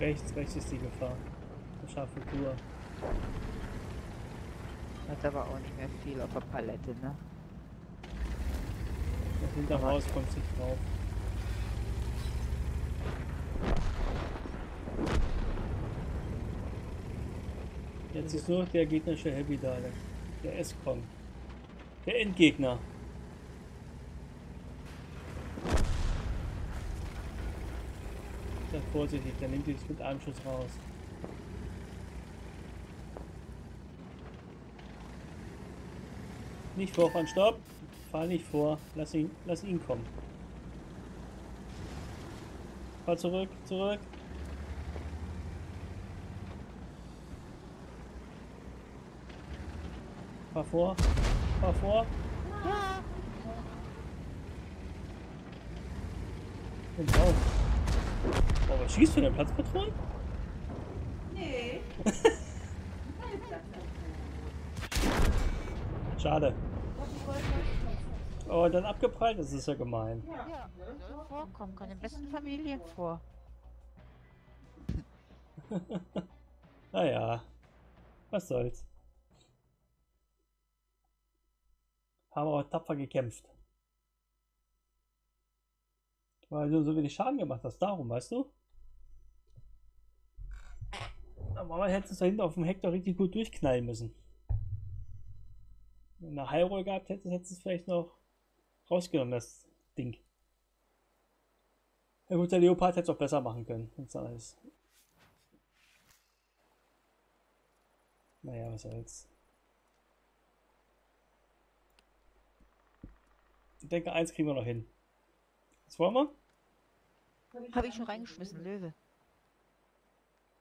rechts, rechts ist die Gefahr. Eine scharfe Tour. Hat aber auch nicht mehr viel auf der Palette, ne? Das Hinterhaus kommt sich drauf. Jetzt ist nur noch der gegnerische Heavy da, der S-Con. Der Endgegner. Vorsichtig, der nimmt dich mit einem Schuss raus. Nicht vorfahren, stopp! Fahr nicht vor, lass ihn, lass ihn kommen. Fahr zurück, zurück. Fahr vor, fahr vor. Und drauf. Boah, was schießt du denn? Platzpatronen? Nee. Schade. Oh, dann abgeprallt, das ist ja gemein. Ja, soll vorkommen, kommt in besten Familien vor. *laughs* Naja, was soll's. Haben aber tapfer gekämpft. Weil du so wenig Schaden gemacht hast, darum, weißt du? Aber man hätte es da hinten auf dem Hektar richtig gut durchknallen müssen. Wenn du eine Highroll gehabt hättest, hättest du es vielleicht noch rausgenommen, das Ding. Ja gut, der Leopard hätte es auch besser machen können, wenn es dann ist. Naja, was soll's. Ich denke, eins kriegen wir noch hin. Was wollen wir? Habe ich schon reingeschmissen, Löwe.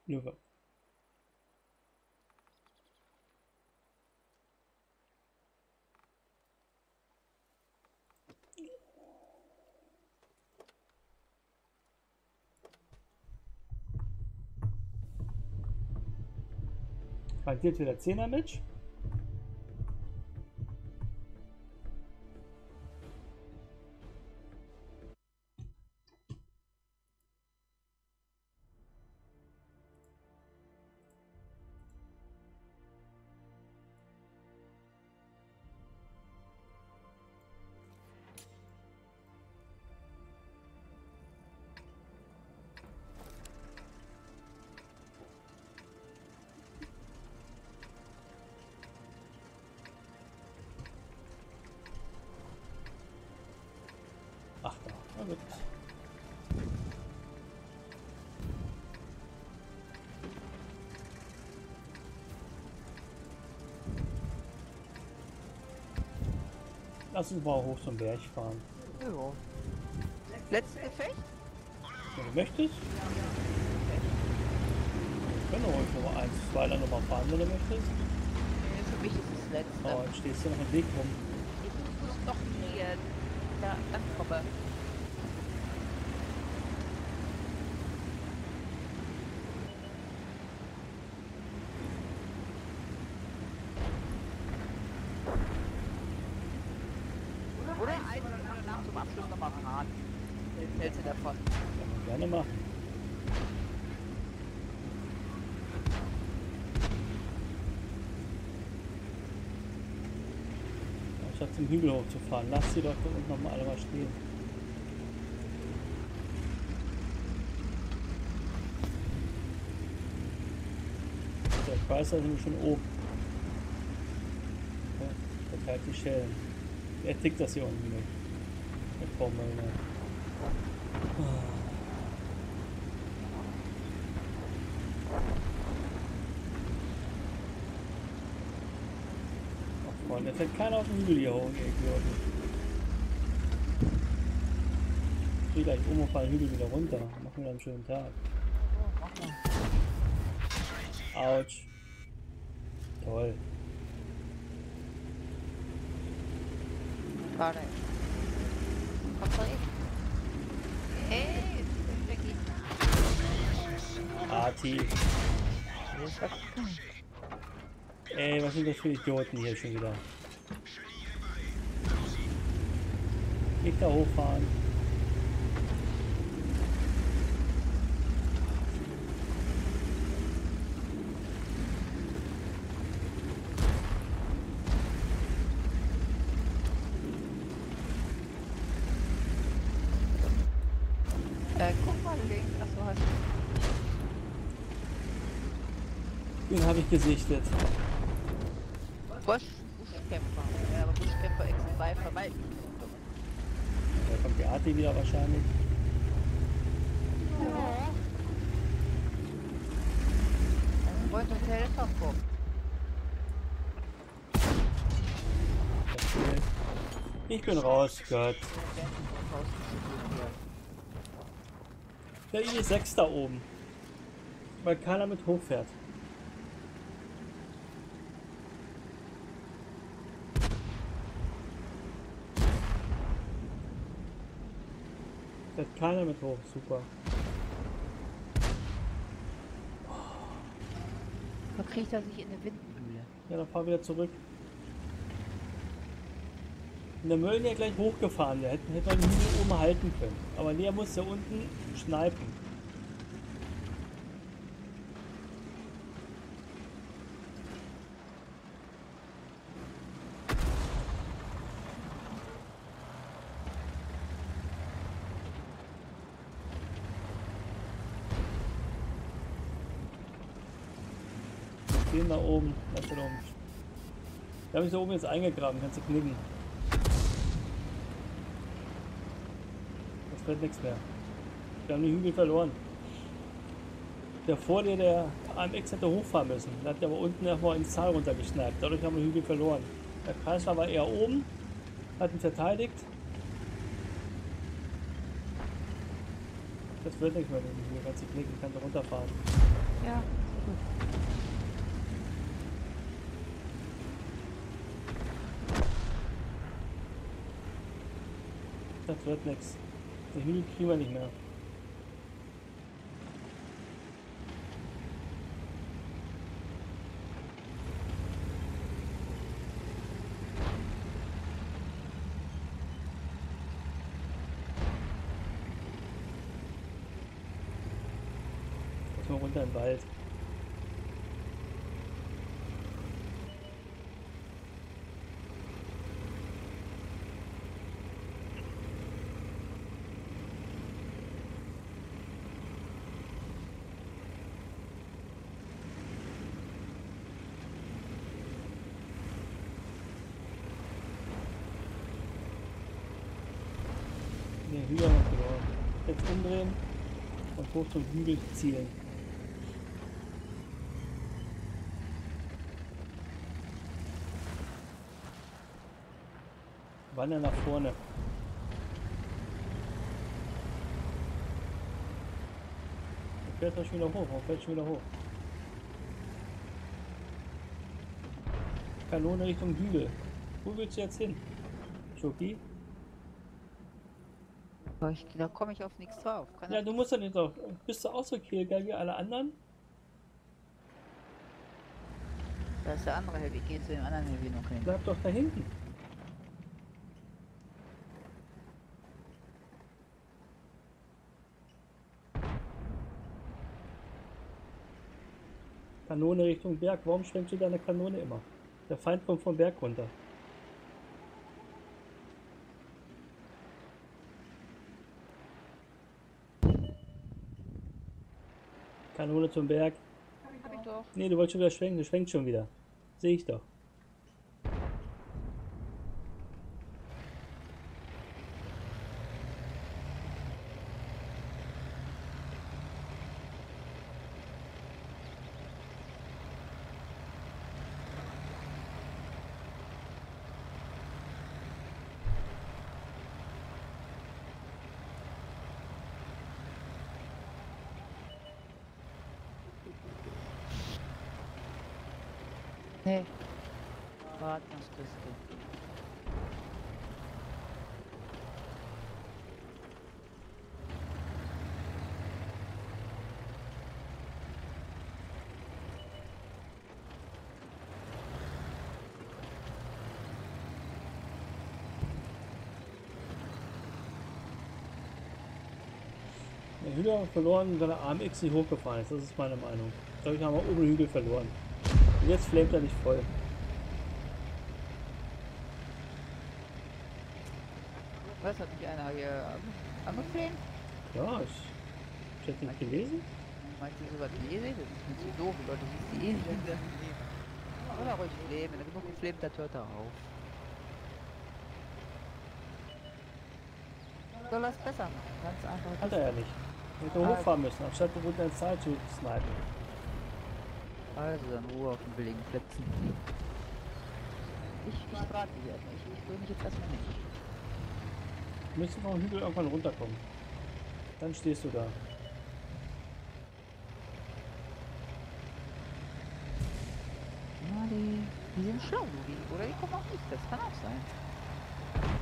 Löwe. Radiert wieder 10er Lass uns mal hoch zum Berg fahren. Ja. Letztes Gefecht? Wenn du möchtest. Wir können ruhig Nummer 1, 2 dann nochmal fahren, wenn du möchtest. Nee, für mich ist es das letzte. Oh, jetzt stehst du noch im Weg rum. Ich muss doch hier da ankommen. Oder ein nach zum Abschluss nochmal fahren. Was hältst du davon? Kann man gerne machen. Statt zum Hügel hochzufahren, lass sie doch da unten nochmal alle mal stehen. Der Chrysler ist nämlich schon oben. Ja, verteilt die Schellen. Er tickt das hier unten nicht. Der Baumöllner. Ach Freunde, fällt keiner auf den Hügel hier hoch, ihr Idioten. Ich dreh gleich um und fahr den Hügel wieder runter. Machen wir einen schönen Tag. Autsch. Toll. Warte. Komm zurück. Ey, der geht. Arti. Ey, was sind das für Idioten hier schon wieder? Nicht da hochfahren. Äh, guck mal links. Achso, hast du. Den habe ich gesichtet. Da kommt die Arti wieder wahrscheinlich. Ein Freund und Telefonbuch. Das fehlt. Ich bin raus, Gott. Der I6 da oben. Weil keiner mit hochfährt. Fährt keiner mit hoch, super. Da kriegt er sich in eine Windmühle. Ja, dann fahr wieder zurück. Und der Mölln ja gleich hochgefahren, der hätte, hätte man den Hügel oben halten können. Aber der muss ja unten schneiden. Den da oben, was da oben. Da habe ich da oben jetzt eingegraben, kannst du knicken. Das wird nichts mehr. Wir haben die Hügel verloren. Der vor dir, der AMX hätte hochfahren müssen. Der hat ja aber unten erstmal ins Tal runtergeschnappt. Dadurch haben wir Hügel verloren. Der Kreisler war eher oben, hat ihn verteidigt. Das wird nichts mehr, den Hügel. Kannst du knicken, kannst du runterfahren. Ja. Das wird nichts. Hügel kriegen wir nicht mehr. Jetzt mal runter in den Wald. Ne, Hügel haben wir verloren. Jetzt umdrehen und hoch zum Hügel zielen. Wandern nach vorne. Er fährt doch schon wieder hoch. Warum fährt schon wieder hoch? Kanone Richtung Hügel. Wo willst du jetzt hin? Schoki? Ich, da komme ich auf nichts drauf. Kann Ja, du musst doch nicht drauf. Bist du auch so kehlgeil wie alle anderen? Da ist der andere Heavy. Geh zu dem anderen Heavy noch hin. Bleib doch da hinten. Kanone Richtung Berg. Warum schwenkst du deine Kanone immer? Der Feind kommt vom Berg runter. Kanone zum Berg. Hab ich doch. Nee, du wolltest schon wieder schwenken. Du schwenkst schon wieder. Sehe ich doch. Nee. Wartungskiste. Der Hügel hat verloren, weil der AMX nicht hochgefahren ist. Das ist meine Meinung. Dadurch haben wir oben den Hügel verloren. Und jetzt flamet er nicht voll. Was hat mich einer hier angefilmt? Ja, ich, ich hätte nicht gelesen. Meinst du sowas wie ewig? Das ist mir zu doof, Leute. Du siehst die in der Oder ruhig flemen. Wenn er genug geflemt hat, hört er auf. Soll es besser machen? Ganz einfach. Hat er ja nicht. Hätte Ah. hochfahren müssen, anstatt du runter ins Tal zu snipen. Also dann Ruhe auf den billigen Plätzen. Ich, ich dir erstmal. Ich, ich will mich jetzt erstmal nicht. Du müsstest vom Hügel irgendwann runterkommen. Dann stehst du da. Ja, die, die sind schlau, Lugi. Oder die kommen auch nicht. Das kann auch sein.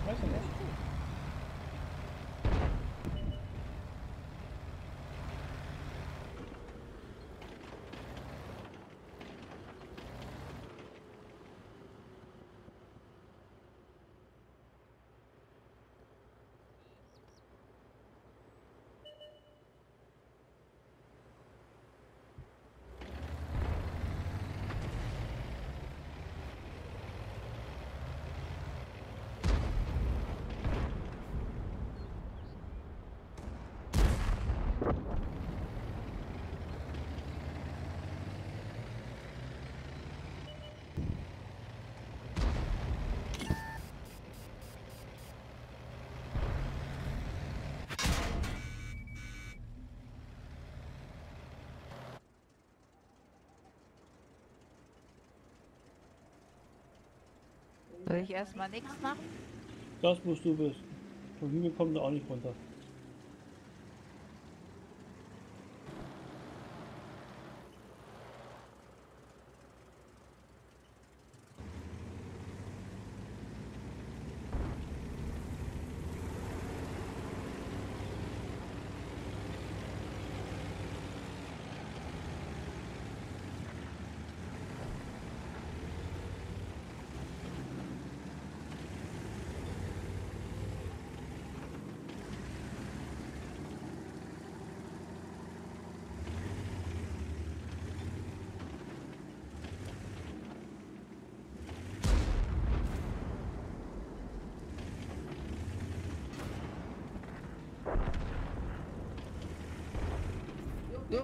Weiß ich nicht. Soll ich erstmal nichts machen? Das musst du bist. Vom Hügel kommt er auch nicht runter.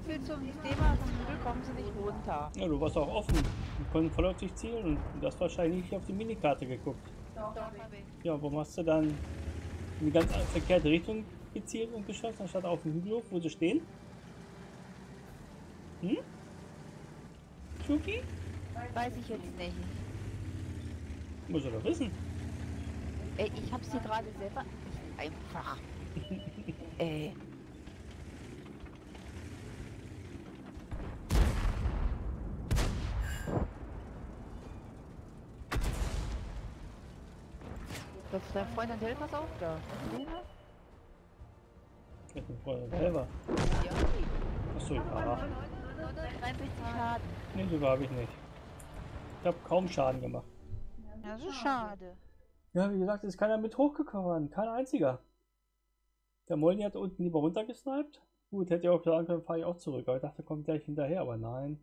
So viel zum Thema, Hügel kommen sie nicht runter. Ja, du warst auch offen. Wir konnten voll auf dich zielen und du hast wahrscheinlich nicht auf die Minikarte geguckt. Doch, ich. Ja, warum hast du dann in die ganz verkehrte Richtung gezielt und geschossen, anstatt auf den Hügel hoch, wo sie stehen? Hm? Schuki? Weiß ich jetzt nicht. Muss er doch wissen. Ey, ich hab's hier gerade selber einfach. Ey. *laughs* Das ist dein Freund und Helfer auch da. Mit dem Freund selber. Ja, Achso, ja. 963 Schaden. Nee, so habe ich nicht. Ich habe kaum Schaden gemacht. Das ist schade. Ja, wie gesagt, ist keiner mit hochgekommen. Kein einziger. Der Molny hat unten lieber runtergesniped. Gut, hätte ja auch sagen können, fahre ich auch zurück. Aber ich dachte, kommt gleich hinterher, aber nein.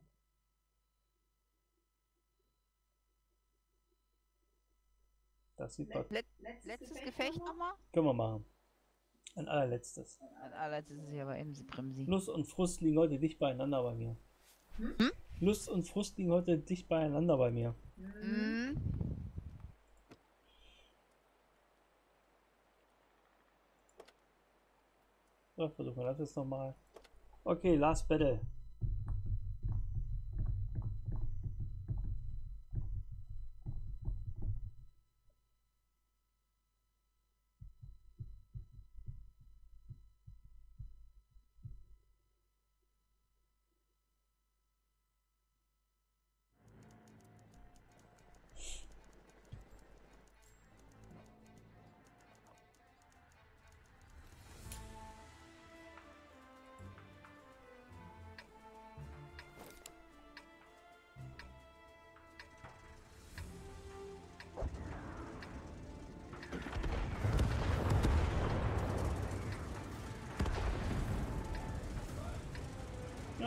Das sieht man. Let letztes Gefecht nochmal? Können wir machen. Ein allerletztes. An allerletztes ist es aber Emsi Bremsi. Lust und Frust liegen heute dicht beieinander bei mir. Lust und Frust liegen heute dicht beieinander bei mir. Mhm. So, versuchen wir das jetzt nochmal. Okay, Last Battle.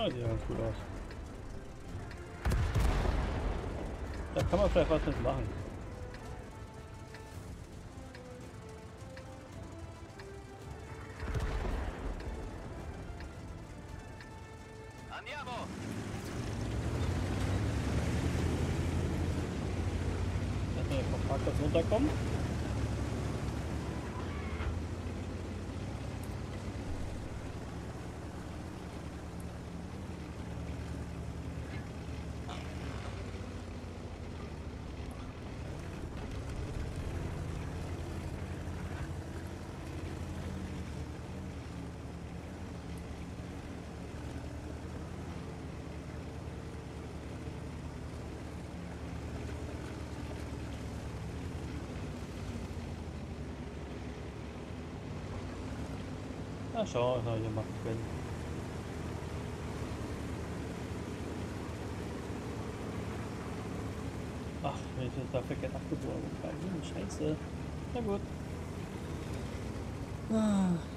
Ja, sieht ganz gut aus. Da kann man vielleicht was mit machen. Na, was wir hier machen können. Ach, wenn ich dafür Geld abgeboren habe. Hm, Scheiße. Na gut. Ach,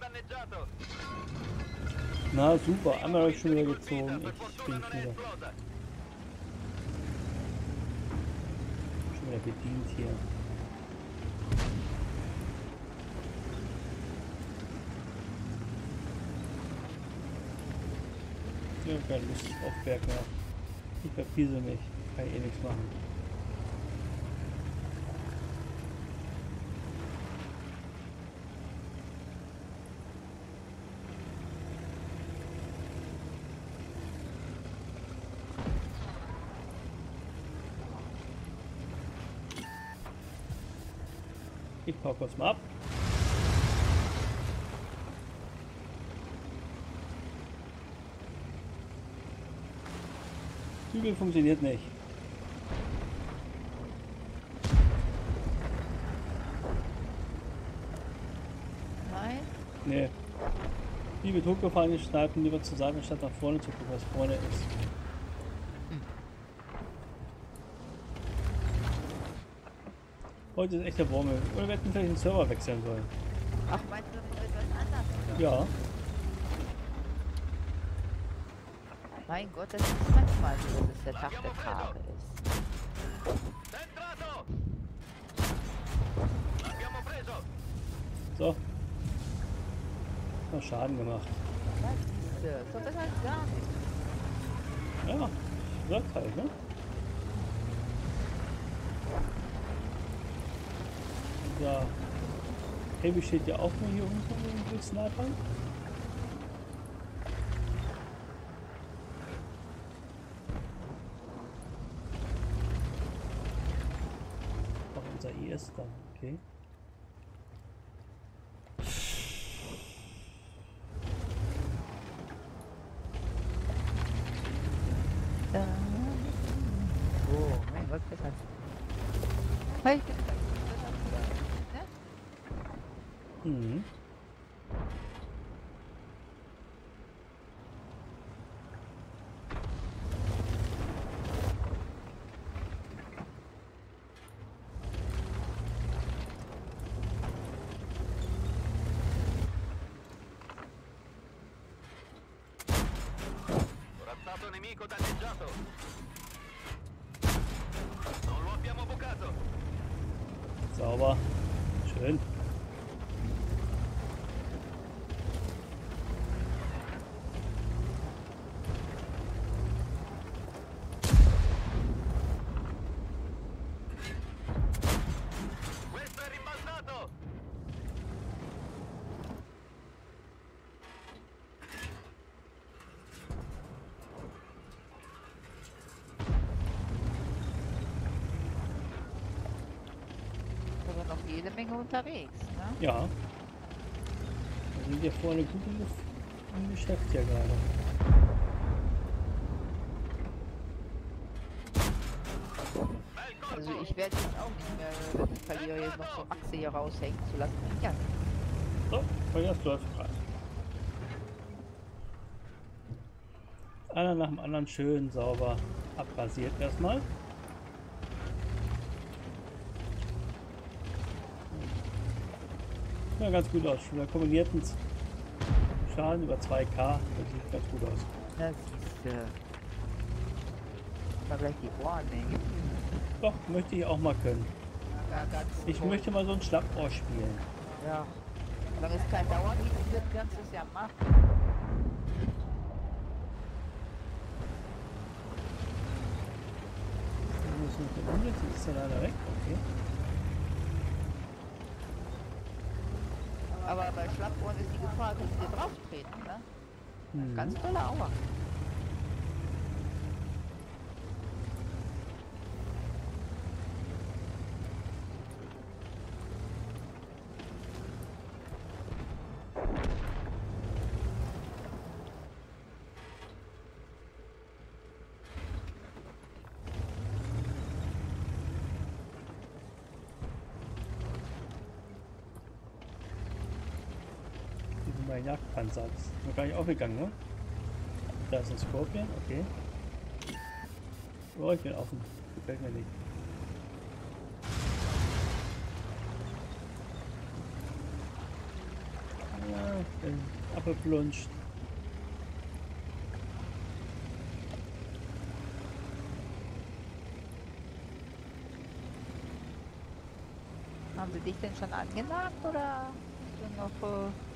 Danneggiato! Na super, einmal habe ich schon wieder gezogen. Ich bin è wieder, schon wieder bedient hier. Ich habe keine Lust auf Berg mehr. Ich verpiese mich. Kann eh nichts machen. Ich pau kurz mal ab. Zügel funktioniert nicht. Nein? Nee. Die wird hochgefahren, die schneiden lieber zur Seite, statt nach vorne zu gucken, was vorne ist. Heute ist echt der Bommel. Oder wir hätten vielleicht den Server wechseln sollen. Ach, meinst du, das ist etwas anders? Oder? Ja. Mein Gott, das ist manchmal so, dass der Tag der Tage ist. So. Mal Schaden gemacht. Ja, doch besser als gar nichts. Ja, sagt halt, ne? Ja. Heavy steht ja auch nur hier unten mit Snipern. Auch unser IS dann, okay. Da. Oh, mein Gott, besser. Hey, ich bin besser. Ne? Mhm. Corazzato nemico danneggiato! Non lo abbiamo bucato! Sauber. Schön. Questo è rimbalzato! Da sind noch jede Menge unterwegs, ne? Ja. Da sind wir vorne gut im, Geschäft hier gerade. Also ich werde jetzt auch nicht mehr, wenn ich verliere, jetzt noch so Achse hier raushängen zu lassen. Ja, So, Feuer läuft gerade. Einer nach dem anderen schön sauber abrasiert erstmal. Ja, ganz gut aus. Schon der kombinierten Schaden über 2K. Das sieht ganz gut aus. Na siehste. Mal gleich die Ohren nehmen. Doch, möchte ich auch mal können. Ja, Ich möchte mal so ein Schlappohr spielen. Ja. Solange es kein Dauer kannst du es ja machen. Umsetzen. Ist der leider weg? Okay. Aber bei Schlappohren ist die Gefahr, dass sie dir drauf treten, ne? Mhm. Ganz tolle Aua. Bei Jagdpanzer. Das ist noch gar nicht aufgegangen, ne? Da ist ein Scorpion, okay. Oh, ich bin offen. Gefällt mir nicht. Ja, bin abgeplunscht. Haben sie dich denn schon angenagt oder noch äh,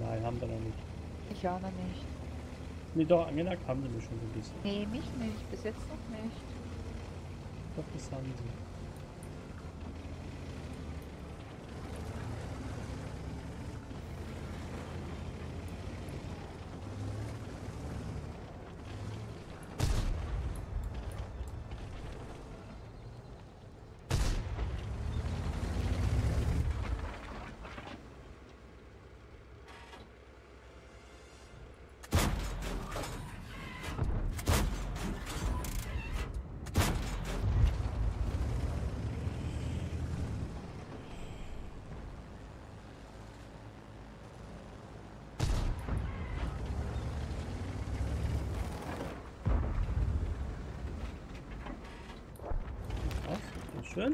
Nein, haben wir noch nicht. ich auch noch nicht? Nee, doch, angenagt haben sie mich schon so ein bisschen. Nee, mich nicht, bis jetzt noch nicht. Doch, das haben sie. Aber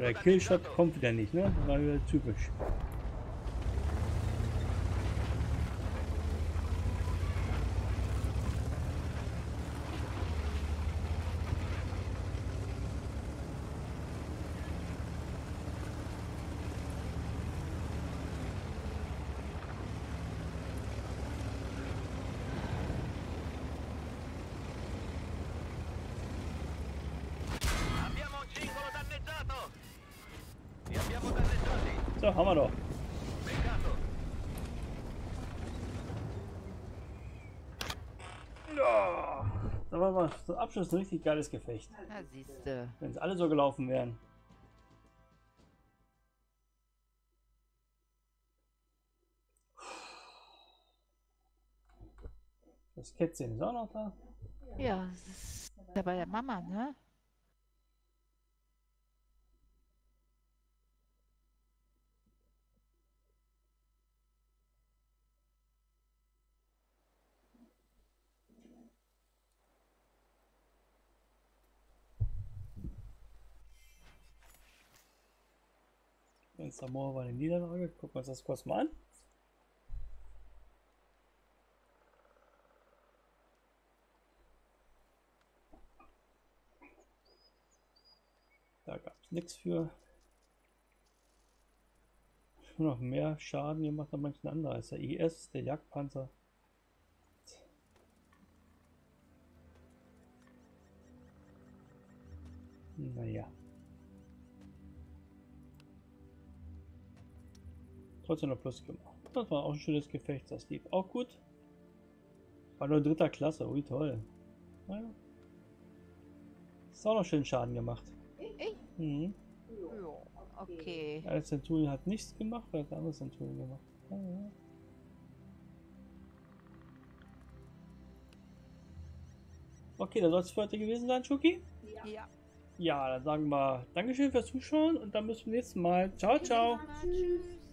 der Killshot kommt wieder nicht, ne? War wieder typisch. Abbiamo un cingolo danneggiato! Li abbiamo danneggiati! So, haben wir doch. Peccato! Ja. Da war mal zum Abschluss ein richtig geiles Gefecht. Na siehste. Wenn es alle so gelaufen wären. Das Kätzchen ist auch noch da. Ja, das ist ja bei der Mama, ne? Samoa war eine Niederlage. Gucken wir uns das kurz mal an. Da gab es nichts für. Schon noch mehr Schaden gemacht an manchen anderen als der IS, der Jagdpanzer. Naja. Trotzdem noch Plus gemacht. Das war auch ein schönes Gefecht. Das lief auch gut. War nur dritter Klasse. Ui, toll. Naja. Ist auch noch schön Schaden gemacht. Ich? Mhm. Jo, okay. Der Centurion hat nichts gemacht, weil der andere Centurion gemacht. Ja, ja. Okay, da soll es für heute gewesen sein, Schuki. Ja. Ja, dann sagen wir Dankeschön fürs Zuschauen und dann bis zum nächsten Mal. Ciao, ciao. Tschüss.